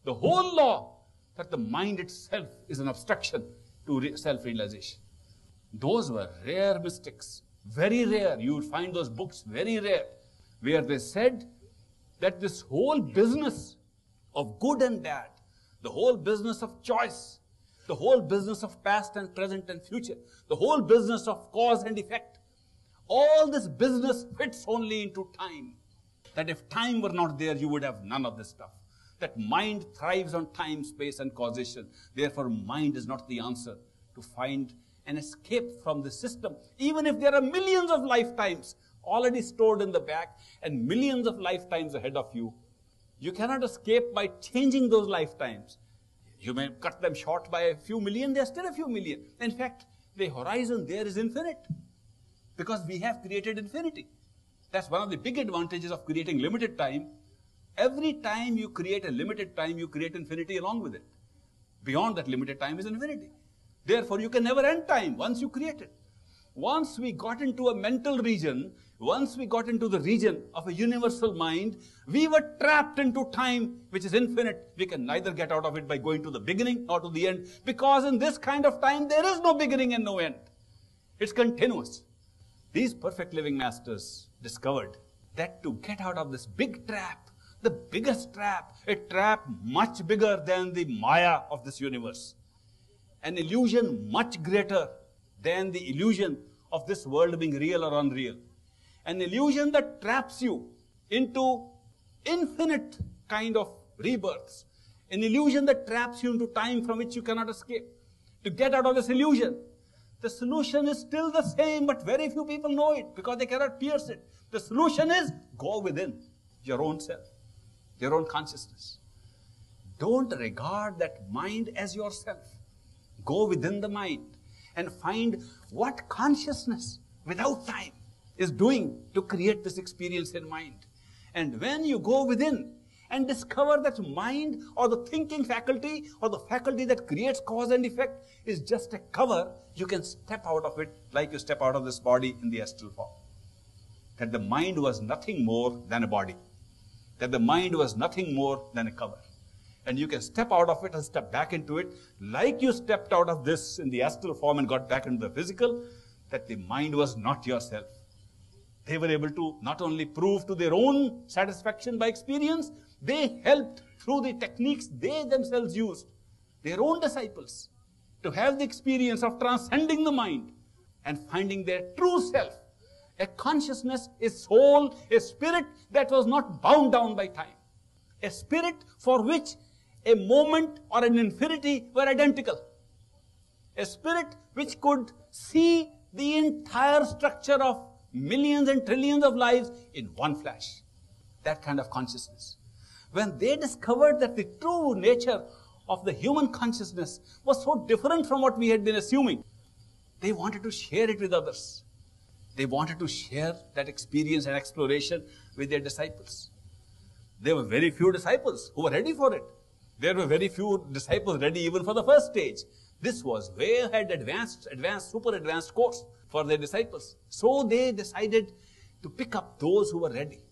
the whole law that the mind itself is an obstruction to self realization. Those were rare mystics, very rare. You would find those books very rare where they said that this whole business of good and bad, the whole business of choice, the whole business of past and present and future, the whole business of cause and effect, all this business fits only into time. That if time were not there, you would have none of this stuff. That mind thrives on time, space, and causation. Therefore, mind is not the answer to find an escape from the system, even if there are millions of lifetimes already stored in the back and millions of lifetimes ahead of you. You cannot escape by changing those lifetimes. You may cut them short by a few million, they're still a few million. In fact, the horizon there is infinite because we have created infinity. That's one of the big advantages of creating limited time. Every time you create a limited time, you create infinity along with it. Beyond that limited time is infinity. Therefore, you can never end time once you create it. Once we got into a mental region once we got into the region of a universal mind, we were trapped into time which is infinite. We can neither get out of it by going to the beginning or to the end because in this kind of time there is no beginning and no end. It's continuous. These perfect living masters discovered that to get out of this big trap, the biggest trap, a trap much bigger than the Maya of this universe, an illusion much greater than the illusion of this world being real or unreal an illusion that traps you into infinite kind of rebirths, an illusion that traps you into time from which you cannot escape. To get out of this illusion, the solution is still the same, but very few people know it because they cannot pierce it. The solution is go within your own self, your own consciousness. Don't regard that mind as yourself. Go within the mind and find what consciousness without time is doing to create this experience in mind. And when you go within and discover that mind or the thinking faculty or the faculty that creates cause and effect is just a cover, you can step out of it like you step out of this body in the astral form. That the mind was nothing more than a body. That the mind was nothing more than a cover. And you can step out of it and step back into it like you stepped out of this in the astral form and got back into the physical, that the mind was not yourself they were able to not only prove to their own satisfaction by experience, they helped through the techniques they themselves used, their own disciples, to have the experience of transcending the mind and finding their true self. A consciousness, a soul, a spirit that was not bound down by time. A spirit for which a moment or an infinity were identical. A spirit which could see the entire structure of millions and trillions of lives in one flash. That kind of consciousness. When they discovered that the true nature of the human consciousness was so different from what we had been assuming, they wanted to share it with others. They wanted to share that experience and exploration with their disciples. There were very few disciples who were ready for it. There were very few disciples ready even for the first stage. This was way ahead advanced, advanced, super advanced course for their disciples. So they decided to pick up those who were ready.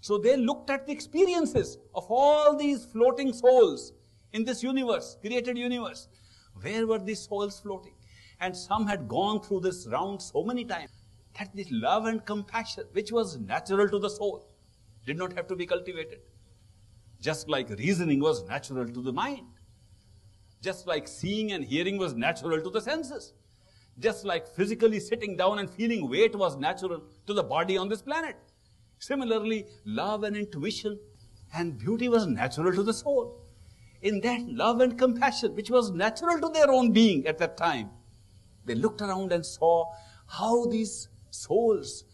So they looked at the experiences of all these floating souls in this universe, created universe. Where were these souls floating? And some had gone through this round so many times that this love and compassion, which was natural to the soul, did not have to be cultivated. Just like reasoning was natural to the mind. Just like seeing and hearing was natural to the senses. Just like physically sitting down and feeling weight was natural to the body on this planet. Similarly, love and intuition and beauty was natural to the soul. In that love and compassion, which was natural to their own being at that time, they looked around and saw how these souls,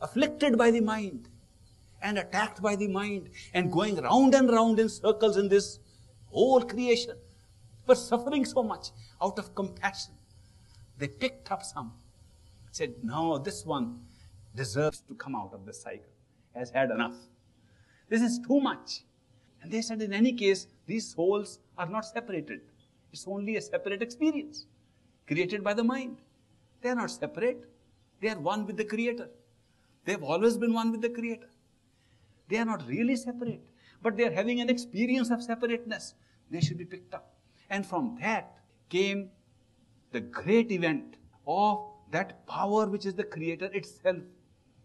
afflicted by the mind and attacked by the mind and going round and round in circles in this whole creation, were suffering so much out of compassion. They picked up some, said, No, this one deserves to come out of this cycle, has had enough. This is too much. And they said, In any case, these souls are not separated. It's only a separate experience created by the mind. They are not separate. They are one with the Creator. They have always been one with the Creator. They are not really separate, but they are having an experience of separateness. They should be picked up. And from that came the great event of that power which is the Creator itself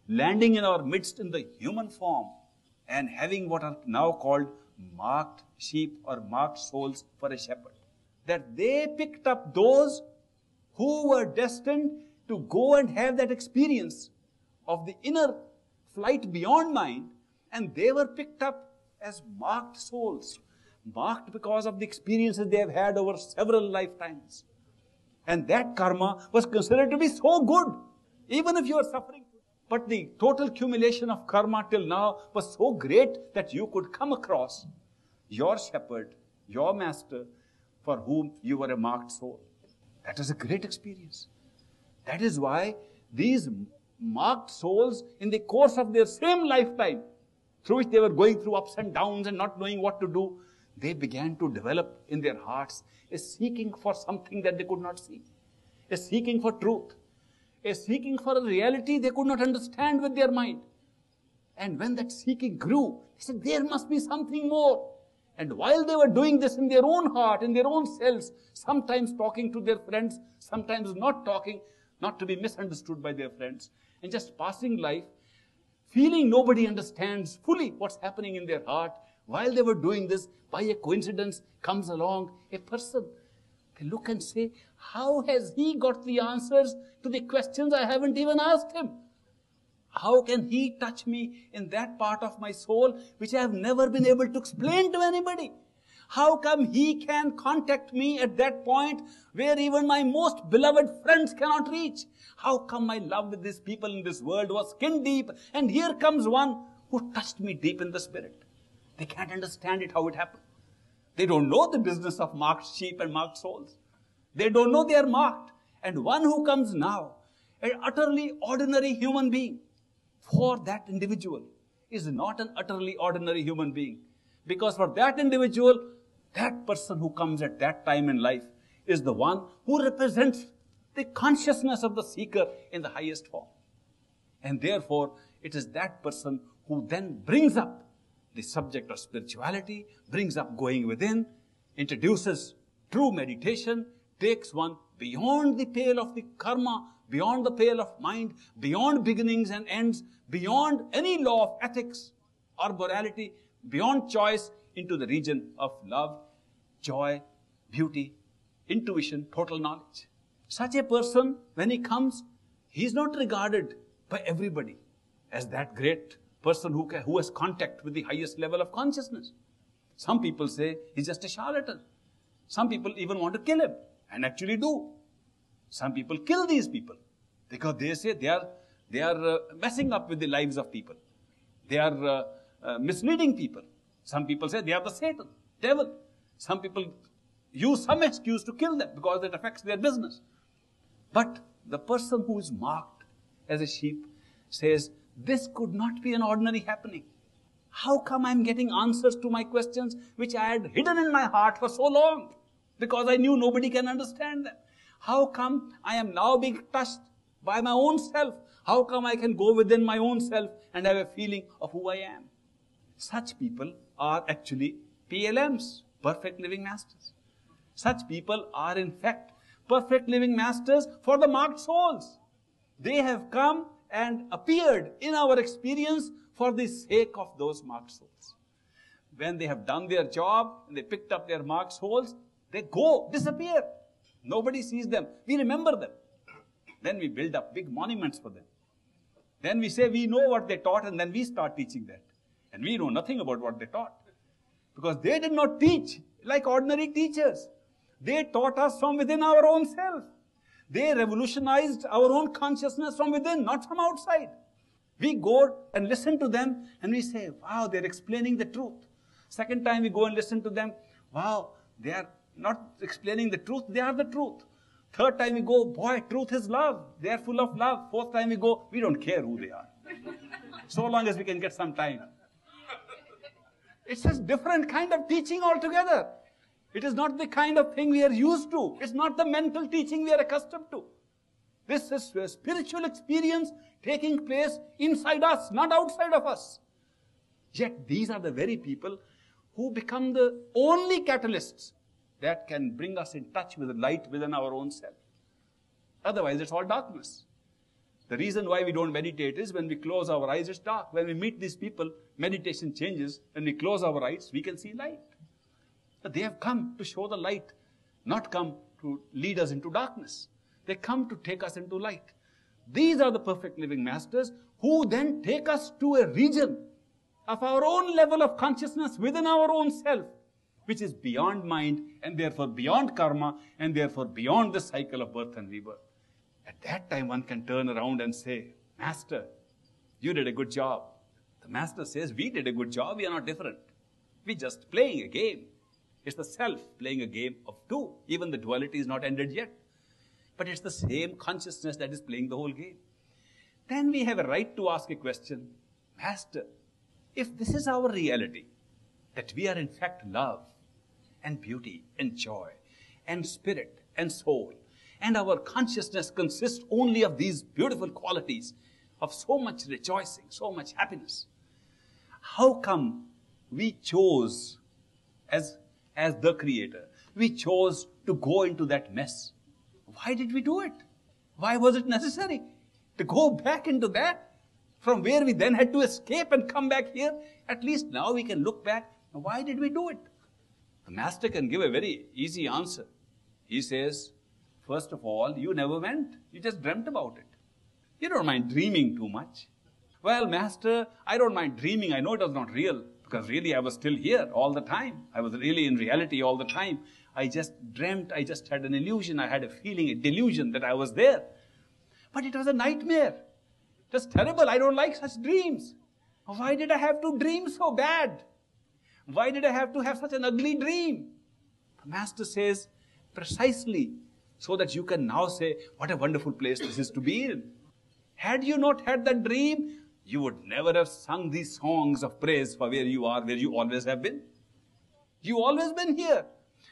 landing in our midst in the human form and having what are now called marked sheep or marked souls for a shepherd. That they picked up those who were destined to go and have that experience of the inner flight beyond mind, and they were picked up as marked souls, marked because of the experiences they have had over several lifetimes. And that karma was considered to be so good, even if you are suffering. But the total accumulation of karma till now was so great that you could come across your shepherd, your master, for whom you were a marked soul. That was a great experience. That is why these marked souls, in the course of their same lifetime, through which they were going through ups and downs and not knowing what to do, they began to develop in their hearts a seeking for something that they could not see, a seeking for truth, a seeking for a reality they could not understand with their mind. And when that seeking grew, they said, there must be something more. And while they were doing this in their own heart, in their own selves, sometimes talking to their friends, sometimes not talking, not to be misunderstood by their friends, and just passing life, feeling nobody understands fully what's happening in their heart. While they were doing this, by a coincidence comes along a person. They look and say, How has he got the answers to the questions I haven't even asked him? How can he touch me in that part of my soul which I have never been able to explain to anybody? How come he can contact me at that point where even my most beloved friends cannot reach? How come my love with these people in this world was skin deep and here comes one who touched me deep in the spirit? They can't understand it how it happened. They don't know the business of marked sheep and marked souls. They don't know they are marked. And one who comes now, an utterly ordinary human being, for that individual is not an utterly ordinary human being. Because for that individual, that person who comes at that time in life is the one who represents the consciousness of the seeker in the highest form. And therefore, it is that person who then brings up the subject of spirituality, brings up going within, introduces true meditation, takes one beyond the pale of the karma, beyond the pale of mind, beyond beginnings and ends, beyond any law of ethics or morality, beyond choice, into the region of love, joy, beauty, intuition, total knowledge. Such a person, when he comes, he is not regarded by everybody as that great person who, who has contact with the highest level of consciousness. Some people say he's just a charlatan. Some people even want to kill him and actually do. Some people kill these people because they say they are, they are uh, messing up with the lives of people. They are uh, uh, misleading people. Some people say they are the Satan, devil. Some people use some excuse to kill them because it affects their business. But the person who is marked as a sheep says, This could not be an ordinary happening. How come I'm getting answers to my questions which I had hidden in my heart for so long? Because I knew nobody can understand them. How come I am now being touched by my own self? How come I can go within my own self and have a feeling of who I am? Such people are actually PLMs, perfect living masters. Such people are in fact perfect living masters for the marked souls. They have come and appeared in our experience for the sake of those marked souls. When they have done their job and they picked up their marked souls, they go, disappear. Nobody sees them. We remember them. Then we build up big monuments for them. Then we say we know what they taught and then we start teaching that. And we know nothing about what they taught. Because they did not teach like ordinary teachers. They taught us from within our own self. They revolutionized our own consciousness from within, not from outside. We go and listen to them and we say, wow, they're explaining the truth. Second time we go and listen to them, wow, they are not explaining the truth, they are the truth. Third time we go, boy, truth is love. They are full of love. Fourth time we go, we don't care who they are. so long as we can get some time. It's a different kind of teaching altogether. It is not the kind of thing we are used to. It's not the mental teaching we are accustomed to. This is a spiritual experience taking place inside us, not outside of us. Yet these are the very people who become the only catalysts that can bring us in touch with the light within our own self. Otherwise, it's all darkness. The reason why we don't meditate is when we close our eyes, it's dark. When we meet these people, meditation changes. When we close our eyes, we can see light. But they have come to show the light, not come to lead us into darkness. They come to take us into light. These are the perfect living masters who then take us to a region of our own level of consciousness within our own self, which is beyond mind and therefore beyond karma and therefore beyond the cycle of birth and rebirth. At that time, one can turn around and say, Master, you did a good job. The master says, We did a good job, we are not different. We're just playing a game. It's the self playing a game of two. Even the duality is not ended yet. But it's the same consciousness that is playing the whole game. Then we have a right to ask a question Master, if this is our reality, that we are in fact love and beauty and joy and spirit and soul, and our consciousness consists only of these beautiful qualities of so much rejoicing, so much happiness, how come we chose as as the creator. We chose to go into that mess. Why did we do it? Why was it necessary to go back into that from where we then had to escape and come back here? At least now we can look back. Why did we do it? The master can give a very easy answer. He says, first of all, you never went. You just dreamt about it. You don't mind dreaming too much. Well, master, I don't mind dreaming. I know it was not real because really I was still here all the time. I was really in reality all the time. I just dreamt, I just had an illusion, I had a feeling, a delusion that I was there. But it was a nightmare. It was terrible. I don't like such dreams. Why did I have to dream so bad? Why did I have to have such an ugly dream? The Master says, precisely so that you can now say, what a wonderful place this is to be in. Had you not had that dream, you would never have sung these songs of praise for where you are, where you always have been. You've always been here.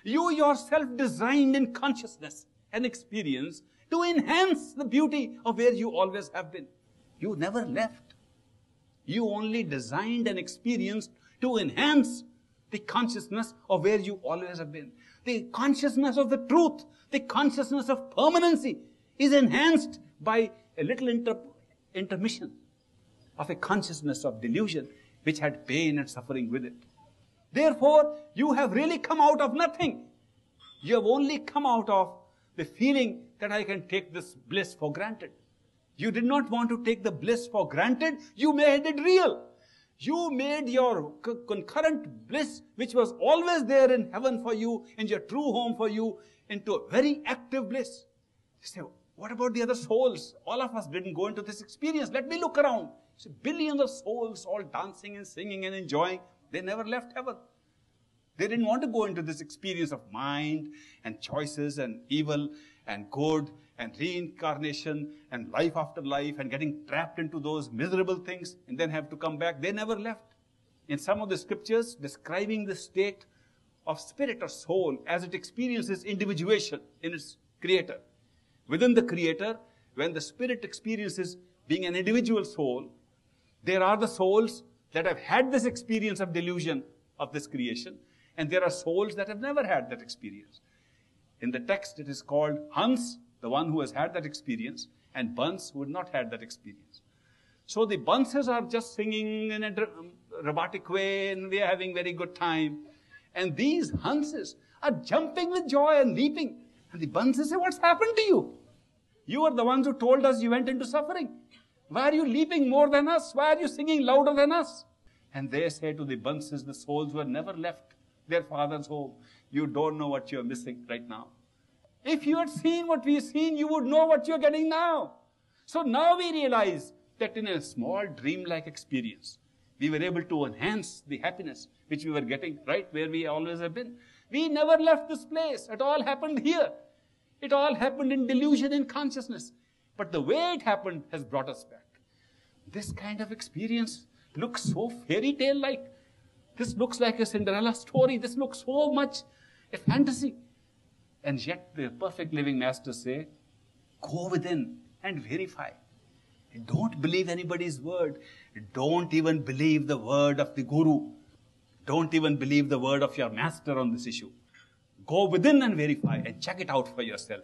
You yourself designed in consciousness and experience to enhance the beauty of where you always have been. You never left. You only designed and experienced to enhance the consciousness of where you always have been. The consciousness of the truth, the consciousness of permanency is enhanced by a little inter- intermission of a consciousness of delusion which had pain and suffering with it. Therefore, you have really come out of nothing. You have only come out of the feeling that I can take this bliss for granted. You did not want to take the bliss for granted, you made it real. You made your concurrent bliss, which was always there in heaven for you, in your true home for you, into a very active bliss. You say, what about the other souls? All of us didn't go into this experience. Let me look around. See, billions of souls all dancing and singing and enjoying. They never left heaven. They didn't want to go into this experience of mind and choices and evil and good and reincarnation and life after life and getting trapped into those miserable things and then have to come back. They never left. In some of the scriptures describing the state of spirit or soul as it experiences individuation in its creator. Within the creator, when the spirit experiences being an individual soul, there are the souls that have had this experience of delusion of this creation, and there are souls that have never had that experience. In the text, it is called Hans, the one who has had that experience, and Bans, who had not had that experience. So the Banses are just singing in a um, robotic way, and we are having very good time. And these Hanses are jumping with joy and leaping. And the Banses say, What's happened to you? You are the ones who told us you went into suffering. Why are you leaping more than us? Why are you singing louder than us? And they say to the Banses, the souls who have never left their father's home, you don't know what you're missing right now. If you had seen what we've seen, you would know what you're getting now. So now we realize that in a small dream-like experience, we were able to enhance the happiness which we were getting right where we always have been. We never left this place. It all happened here. It all happened in delusion in consciousness. But the way it happened has brought us back. This kind of experience looks so fairy tale like. This looks like a Cinderella story. This looks so much a fantasy. And yet the perfect living masters say, go within and verify. Don't believe anybody's word. Don't even believe the word of the guru. Don't even believe the word of your master on this issue. Go within and verify and check it out for yourself.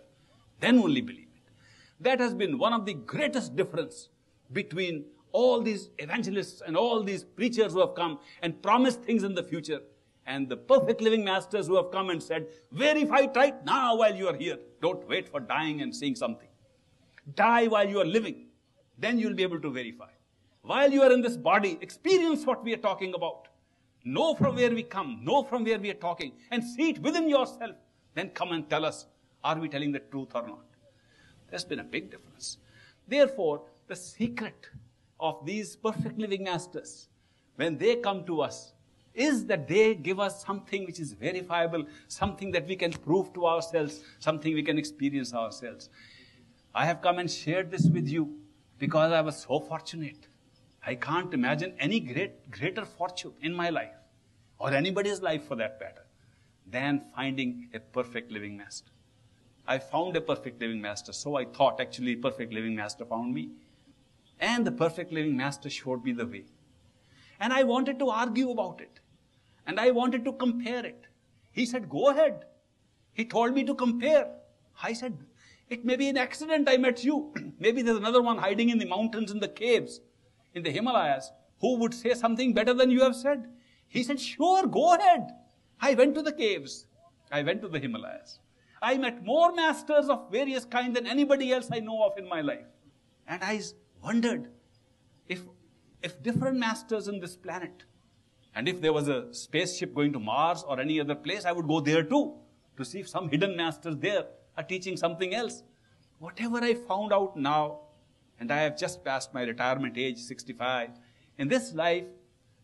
Then only believe it. That has been one of the greatest difference between all these evangelists and all these preachers who have come and promised things in the future and the perfect living masters who have come and said, verify it right now while you are here. Don't wait for dying and seeing something. Die while you are living. Then you'll be able to verify. While you are in this body, experience what we are talking about. Know from where we come, know from where we are talking, and see it within yourself. Then come and tell us, are we telling the truth or not? There's been a big difference. Therefore, the secret of these perfect living masters, when they come to us, is that they give us something which is verifiable, something that we can prove to ourselves, something we can experience ourselves. I have come and shared this with you because I was so fortunate. I can't imagine any great, greater fortune in my life, or anybody's life for that matter, than finding a perfect living master. I found a perfect living master, so I thought actually perfect living master found me. And the perfect living master showed me the way. And I wanted to argue about it. And I wanted to compare it. He said, Go ahead. He told me to compare. I said, it may be an accident I met you. Maybe there's another one hiding in the mountains, in the caves, in the Himalayas, who would say something better than you have said. He said, Sure, go ahead. I went to the caves. I went to the Himalayas. I met more masters of various kinds than anybody else I know of in my life. And I wondered if, if different masters in this planet, and if there was a spaceship going to Mars or any other place, I would go there too to see if some hidden masters there are teaching something else. Whatever I found out now, and I have just passed my retirement age, 65, in this life,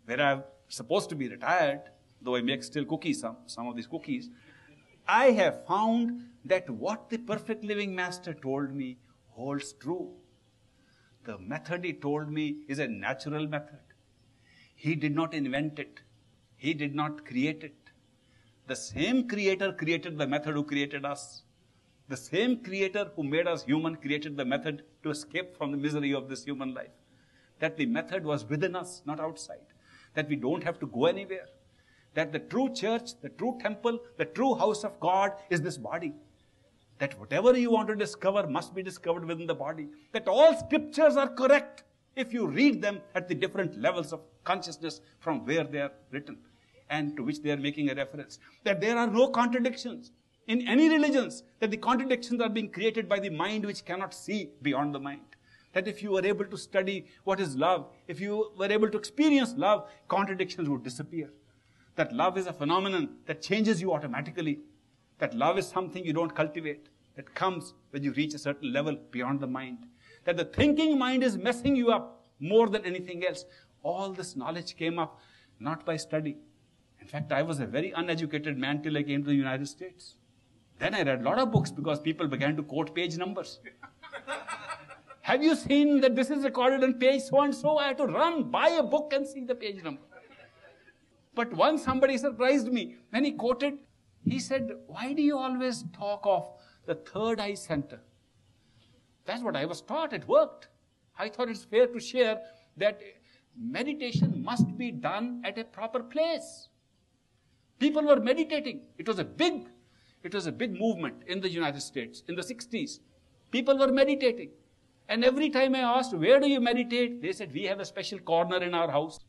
where I'm supposed to be retired, though I make still cookies, some, some of these cookies, I have found that what the perfect living master told me holds true. The method he told me is a natural method. He did not invent it. He did not create it. The same creator created the method who created us. The same creator who made us human created the method to escape from the misery of this human life. That the method was within us, not outside. That we don't have to go anywhere. That the true church, the true temple, the true house of God is this body. That whatever you want to discover must be discovered within the body. That all scriptures are correct if you read them at the different levels of consciousness from where they are written and to which they are making a reference. That there are no contradictions in any religions that the contradictions are being created by the mind which cannot see beyond the mind. That if you were able to study what is love, if you were able to experience love, contradictions would disappear. That love is a phenomenon that changes you automatically. That love is something you don't cultivate. that comes when you reach a certain level beyond the mind. That the thinking mind is messing you up more than anything else. All this knowledge came up not by study. In fact, I was a very uneducated man till I came to the United States. Then I read a lot of books because people began to quote page numbers. Have you seen that this is recorded on page so and so? I had to run, buy a book, and see the page number. But once somebody surprised me when he quoted, he said, Why do you always talk of the third eye center? That's what I was taught. It worked. I thought it's fair to share that meditation must be done at a proper place. People were meditating. It was a big, it was a big movement in the United States in the 60s. People were meditating. And every time I asked, where do you meditate? They said, we have a special corner in our house.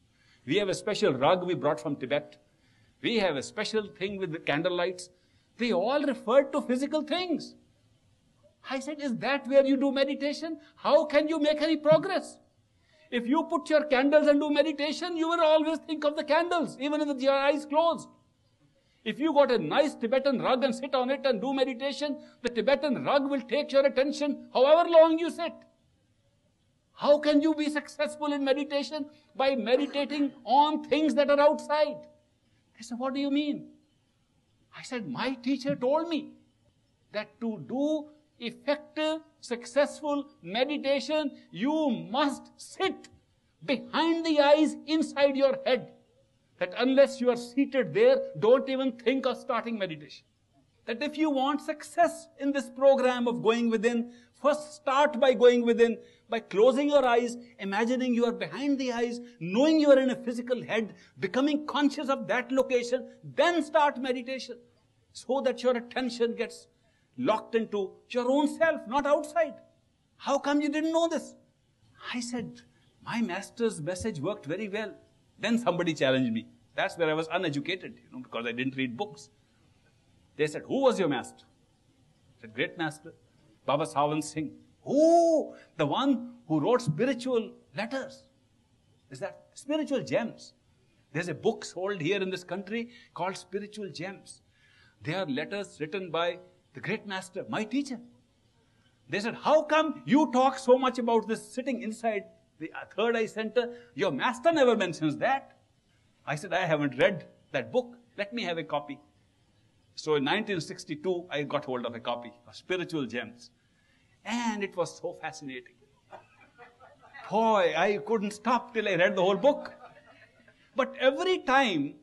We have a special rug we brought from Tibet. We have a special thing with the candlelights. They all referred to physical things. I said, is that where you do meditation? How can you make any progress? If you put your candles and do meditation, you will always think of the candles, even with your eyes closed. If you got a nice Tibetan rug and sit on it and do meditation, the Tibetan rug will take your attention however long you sit. How can you be successful in meditation? By meditating on things that are outside. They said, What do you mean? I said, My teacher told me that to do effective, successful meditation, you must sit behind the eyes inside your head that unless you are seated there, don't even think of starting meditation. That if you want success in this program of going within, first start by going within, by closing your eyes, imagining you are behind the eyes, knowing you are in a physical head, becoming conscious of that location, then start meditation. So that your attention gets locked into your own self, not outside. How come you didn't know this? I said, my master's message worked very well. Then somebody challenged me. That's where I was uneducated, you know, because I didn't read books. They said, Who was your master? I said, Great master, Baba Sawan Singh. Who? the one who wrote spiritual letters. Is that spiritual gems? There's a book sold here in this country called Spiritual Gems. They are letters written by the great master, my teacher. They said, How come you talk so much about this sitting inside the uh, third eye center? Your master never mentions that. I said, I haven't read that book. Let me have a copy. So in 1962, I got hold of a copy of Spiritual Gems. And it was so fascinating. Boy, I couldn't stop till I read the whole book. But every time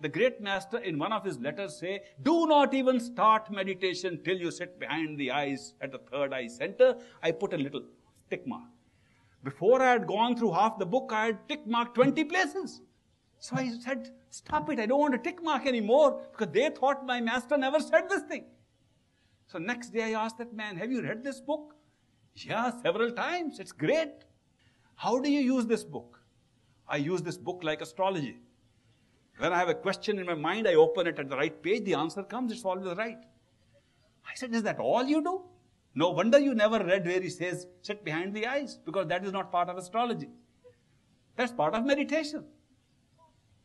the great master in one of his letters say, do not even start meditation till you sit behind the eyes at the third eye center, I put a little tick mark. Before I had gone through half the book, I had tick marked 20 places. So I said, Stop it, I don't want a tick mark anymore because they thought my master never said this thing. So next day I asked that man, Have you read this book? Yeah, several times. It's great. How do you use this book? I use this book like astrology. When I have a question in my mind, I open it at the right page, the answer comes, it's always right. I said, Is that all you do? No wonder you never read where he says, Sit behind the eyes, because that is not part of astrology. That's part of meditation.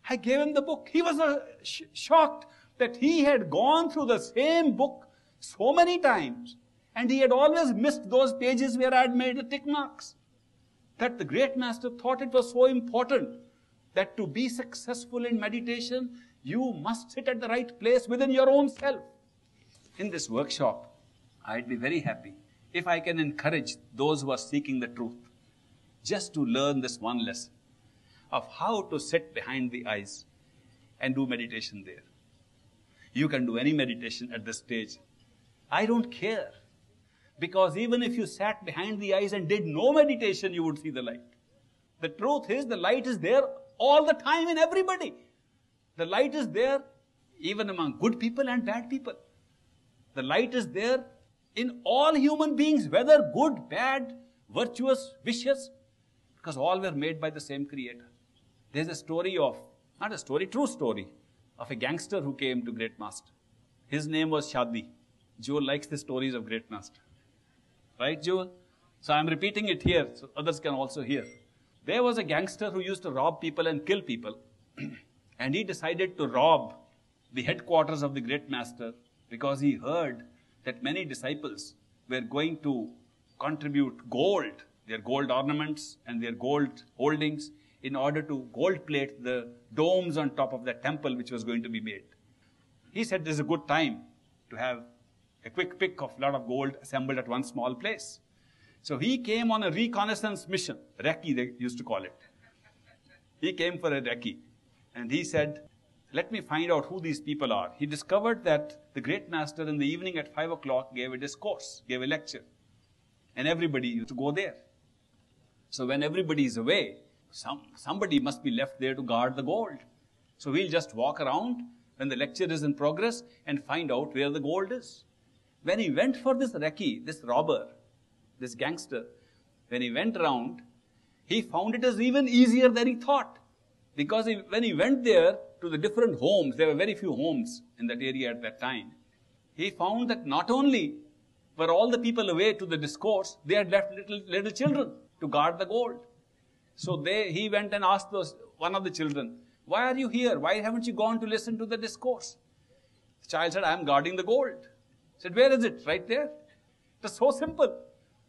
I gave him the book. He was uh, sh- shocked that he had gone through the same book so many times and he had always missed those pages where I had made the tick marks. That the great master thought it was so important that to be successful in meditation, you must sit at the right place within your own self. In this workshop, I'd be very happy if I can encourage those who are seeking the truth just to learn this one lesson of how to sit behind the eyes and do meditation there. You can do any meditation at this stage. I don't care. Because even if you sat behind the eyes and did no meditation, you would see the light. The truth is, the light is there all the time in everybody. The light is there even among good people and bad people. The light is there in all human beings, whether good, bad, virtuous, vicious, because all were made by the same Creator. There's a story of, not a story, true story, of a gangster who came to Great Master. His name was Shadi. Joel likes the stories of Great Master. Right, Joel? So I'm repeating it here so others can also hear. There was a gangster who used to rob people and kill people. and he decided to rob the headquarters of the Great Master because he heard that many disciples were going to contribute gold, their gold ornaments and their gold holdings, in order to gold plate the domes on top of the temple which was going to be made. He said this is a good time to have a quick pick of a lot of gold assembled at one small place. So he came on a reconnaissance mission, recce they used to call it. He came for a recce. And he said, let me find out who these people are. He discovered that the great master in the evening at 5 o'clock gave a discourse, gave a lecture. And everybody used to go there. So when everybody is away, some, somebody must be left there to guard the gold. So we'll just walk around when the lecture is in progress and find out where the gold is. When he went for this recce, this robber, this gangster, when he went around, he found it as even easier than he thought. Because he, when he went there to the different homes, there were very few homes in that area at that time, he found that not only were all the people away to the discourse, they had left little, little children to guard the gold. So they, he went and asked those, one of the children, why are you here? Why haven't you gone to listen to the discourse? The child said, I am guarding the gold. He said, where is it? Right there. It was so simple.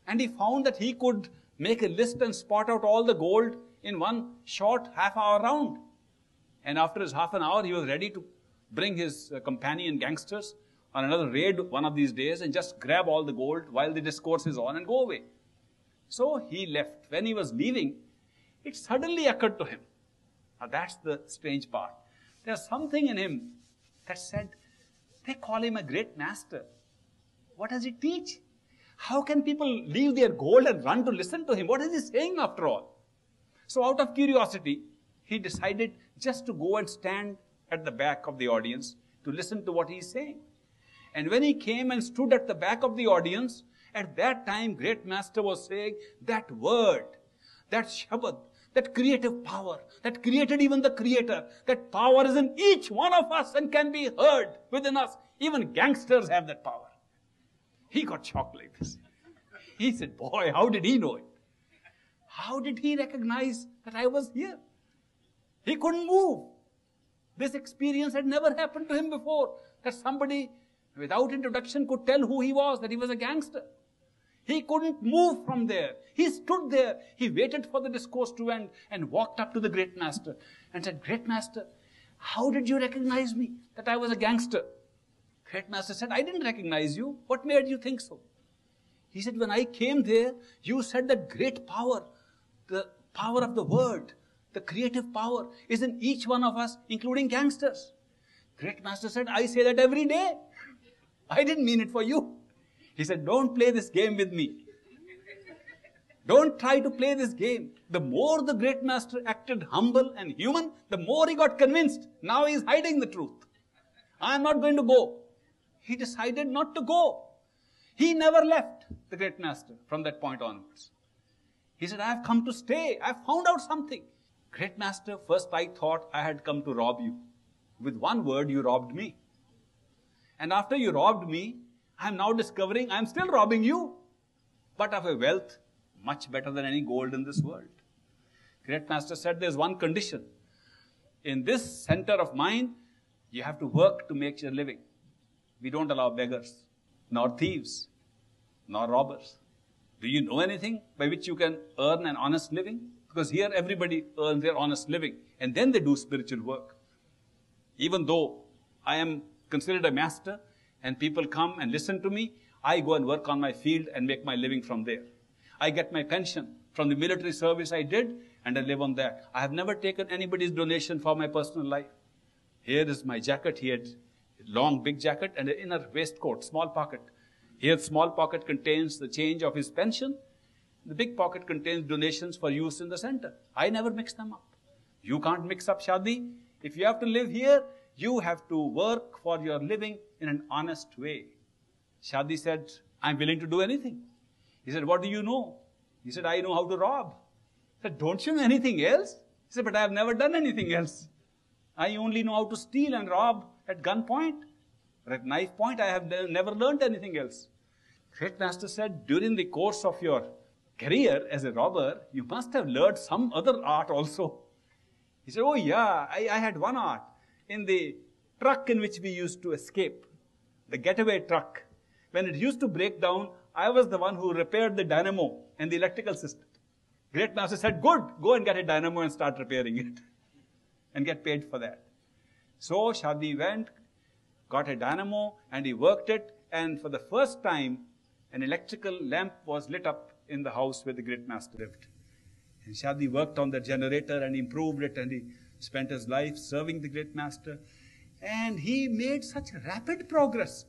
And he found that he could make a list and spot out all the gold in one short half hour round. And after his half an hour, he was ready to bring his uh, companion gangsters on another raid one of these days and just grab all the gold while the discourse is on and go away. So he left. When he was leaving, it suddenly occurred to him. Now that's the strange part. There's something in him that said, they call him a great master. What does he teach? How can people leave their gold and run to listen to him? What is he saying after all? So, out of curiosity, he decided just to go and stand at the back of the audience to listen to what he's saying. And when he came and stood at the back of the audience, at that time, great master was saying that word, that Shabad, that creative power, that created even the creator, that power is in each one of us and can be heard within us. Even gangsters have that power. He got shocked like this. He said, Boy, how did he know it? How did he recognize that I was here? He couldn't move. This experience had never happened to him before. That somebody without introduction could tell who he was, that he was a gangster. He couldn't move from there. He stood there. He waited for the discourse to end and walked up to the great master and said, Great master, how did you recognize me that I was a gangster? Great master said, I didn't recognize you. What made you think so? He said, When I came there, you said that great power, the power of the word, the creative power is in each one of us, including gangsters. Great master said, I say that every day. I didn't mean it for you. He said, Don't play this game with me. Don't try to play this game. The more the great master acted humble and human, the more he got convinced. Now he's hiding the truth. I'm not going to go he decided not to go. He never left the great master from that point onwards. He said, I have come to stay. I have found out something. Great master, first I thought I had come to rob you. With one word, you robbed me. And after you robbed me, I am now discovering I am still robbing you, but of a wealth much better than any gold in this world. Great master said, There's one condition. In this center of mine, you have to work to make your living. We don't allow beggars, nor thieves, nor robbers. Do you know anything by which you can earn an honest living? Because here everybody earns their honest living and then they do spiritual work. Even though I am considered a master and people come and listen to me, I go and work on my field and make my living from there. I get my pension from the military service I did and I live on that. I have never taken anybody's donation for my personal life. Here is my jacket. He had long big jacket and an inner waistcoat, small pocket. Here, small pocket contains the change of his pension. The big pocket contains donations for use in the center. I never mix them up. You can't mix up Shadi. If you have to live here, you have to work for your living in an honest way. Shadi said, I'm willing to do anything. He said, What do you know? He said, I know how to rob. He said, Don't you know anything else? He said, But I have never done anything else. I only know how to steal and rob at gunpoint or at knife point. I have never learned anything else. Great Master said, during the course of your career as a robber, you must have learned some other art also. He said, Oh, yeah, I, I had one art. In the truck in which we used to escape, the getaway truck, when it used to break down, I was the one who repaired the dynamo and the electrical system. Great master said, Good, go and get a dynamo and start repairing it. and get paid for that. So Shadi went, got a dynamo, and he worked it. And for the first time, an electrical lamp was lit up in the house where the great master lived. And Shadi worked on the generator and improved it, and he spent his life serving the great master. And he made such rapid progress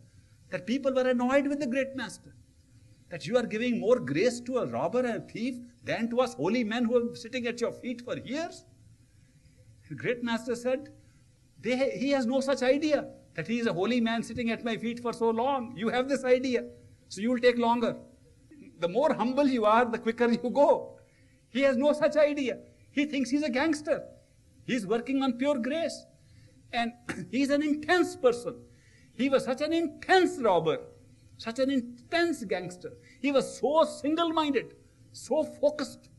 that people were annoyed with the great master. That you are giving more grace to a robber and a thief than to us holy men who are sitting at your feet for years. The great master said, he has no such idea that he is a holy man sitting at my feet for so long. You have this idea, so you will take longer. The more humble you are, the quicker you go. He has no such idea. He thinks he's a gangster. He's working on pure grace. And he's an intense person. He was such an intense robber, such an intense gangster. He was so single minded, so focused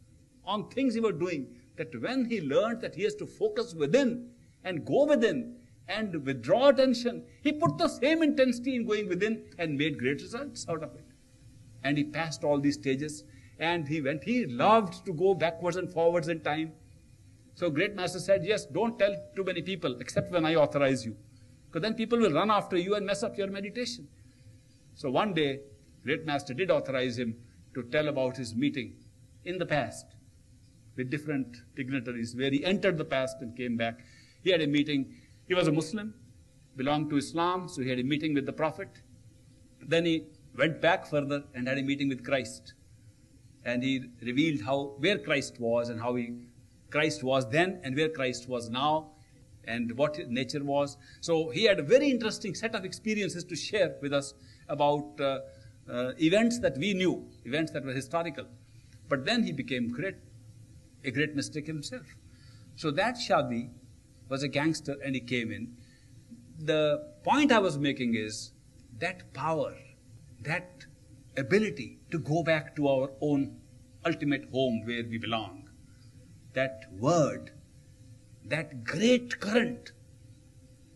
on things he was doing that when he learned that he has to focus within and go within and withdraw attention, he put the same intensity in going within and made great results out of it. And he passed all these stages and he went. He loved to go backwards and forwards in time. So great master said, yes, don't tell too many people except when I authorize you. Because then people will run after you and mess up your meditation. So one day, great master did authorize him to tell about his meeting in the past with different dignitaries where he entered the past and came back. He had a meeting. He was a Muslim, belonged to Islam, so he had a meeting with the Prophet. Then he went back further and had a meeting with Christ. And he revealed how where Christ was and how he Christ was then and where Christ was now and what nature was. So he had a very interesting set of experiences to share with us about uh, uh, events that we knew, events that were historical. But then he became great, a great mystic himself. So that Shadi was a gangster and he came in. The point I was making is that power, that ability to go back to our own ultimate home where we belong, that word, that great current,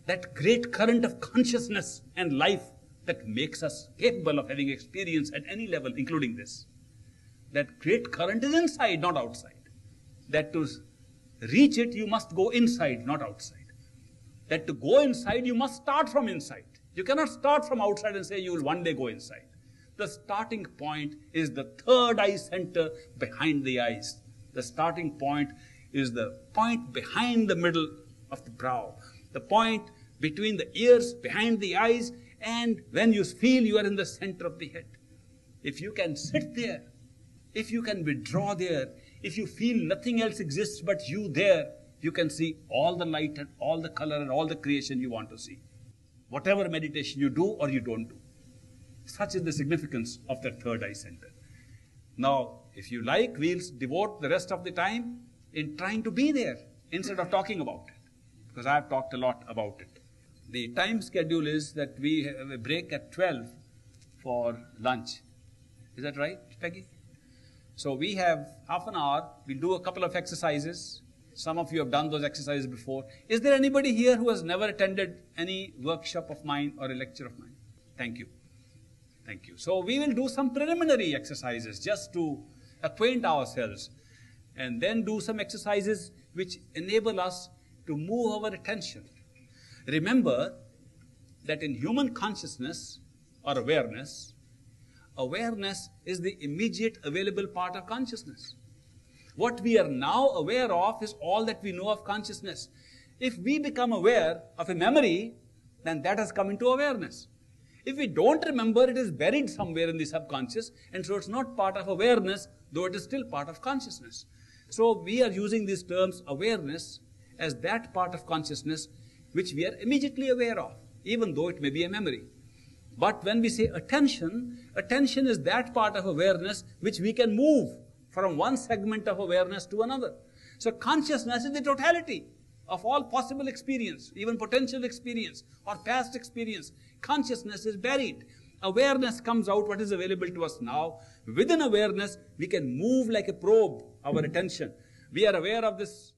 that great current of consciousness and life that makes us capable of having experience at any level, including this. That great current is inside, not outside. That to reach it, you must go inside, not outside. That to go inside, you must start from inside. You cannot start from outside and say you will one day go inside. The starting point is the third eye center behind the eyes. The starting point is the point behind the middle of the brow. The point between the ears, behind the eyes, and when you feel you are in the center of the head. If you can sit there, if you can withdraw there, if you feel nothing else exists but you there, you can see all the light and all the color and all the creation you want to see. Whatever meditation you do or you don't do. Such is the significance of that third eye center. Now, if you like, we'll devote the rest of the time in trying to be there instead of talking about it. Because I've talked a lot about it. The time schedule is that we have a break at 12 for lunch. Is that right, Peggy? So we have half an hour. We'll do a couple of exercises. Some of you have done those exercises before. Is there anybody here who has never attended any workshop of mine or a lecture of mine? Thank you. Thank you. So we will do some preliminary exercises just to acquaint ourselves and then do some exercises which enable us to move our attention. Remember that in human consciousness or awareness, awareness is the immediate available part of consciousness. What we are now aware of is all that we know of consciousness. If we become aware of a memory, then that has come into awareness. If we don't remember, it is buried somewhere in the subconscious, and so it's not part of awareness, though it is still part of consciousness. So we are using these terms awareness as that part of consciousness which we are immediately aware of, even though it may be a memory. But when we say attention, attention is that part of awareness which we can move from one segment of awareness to another. So consciousness is the totality of all possible experience, even potential experience or past experience. Consciousness is buried. Awareness comes out what is available to us now. Within awareness, we can move like a probe our attention. We are aware of this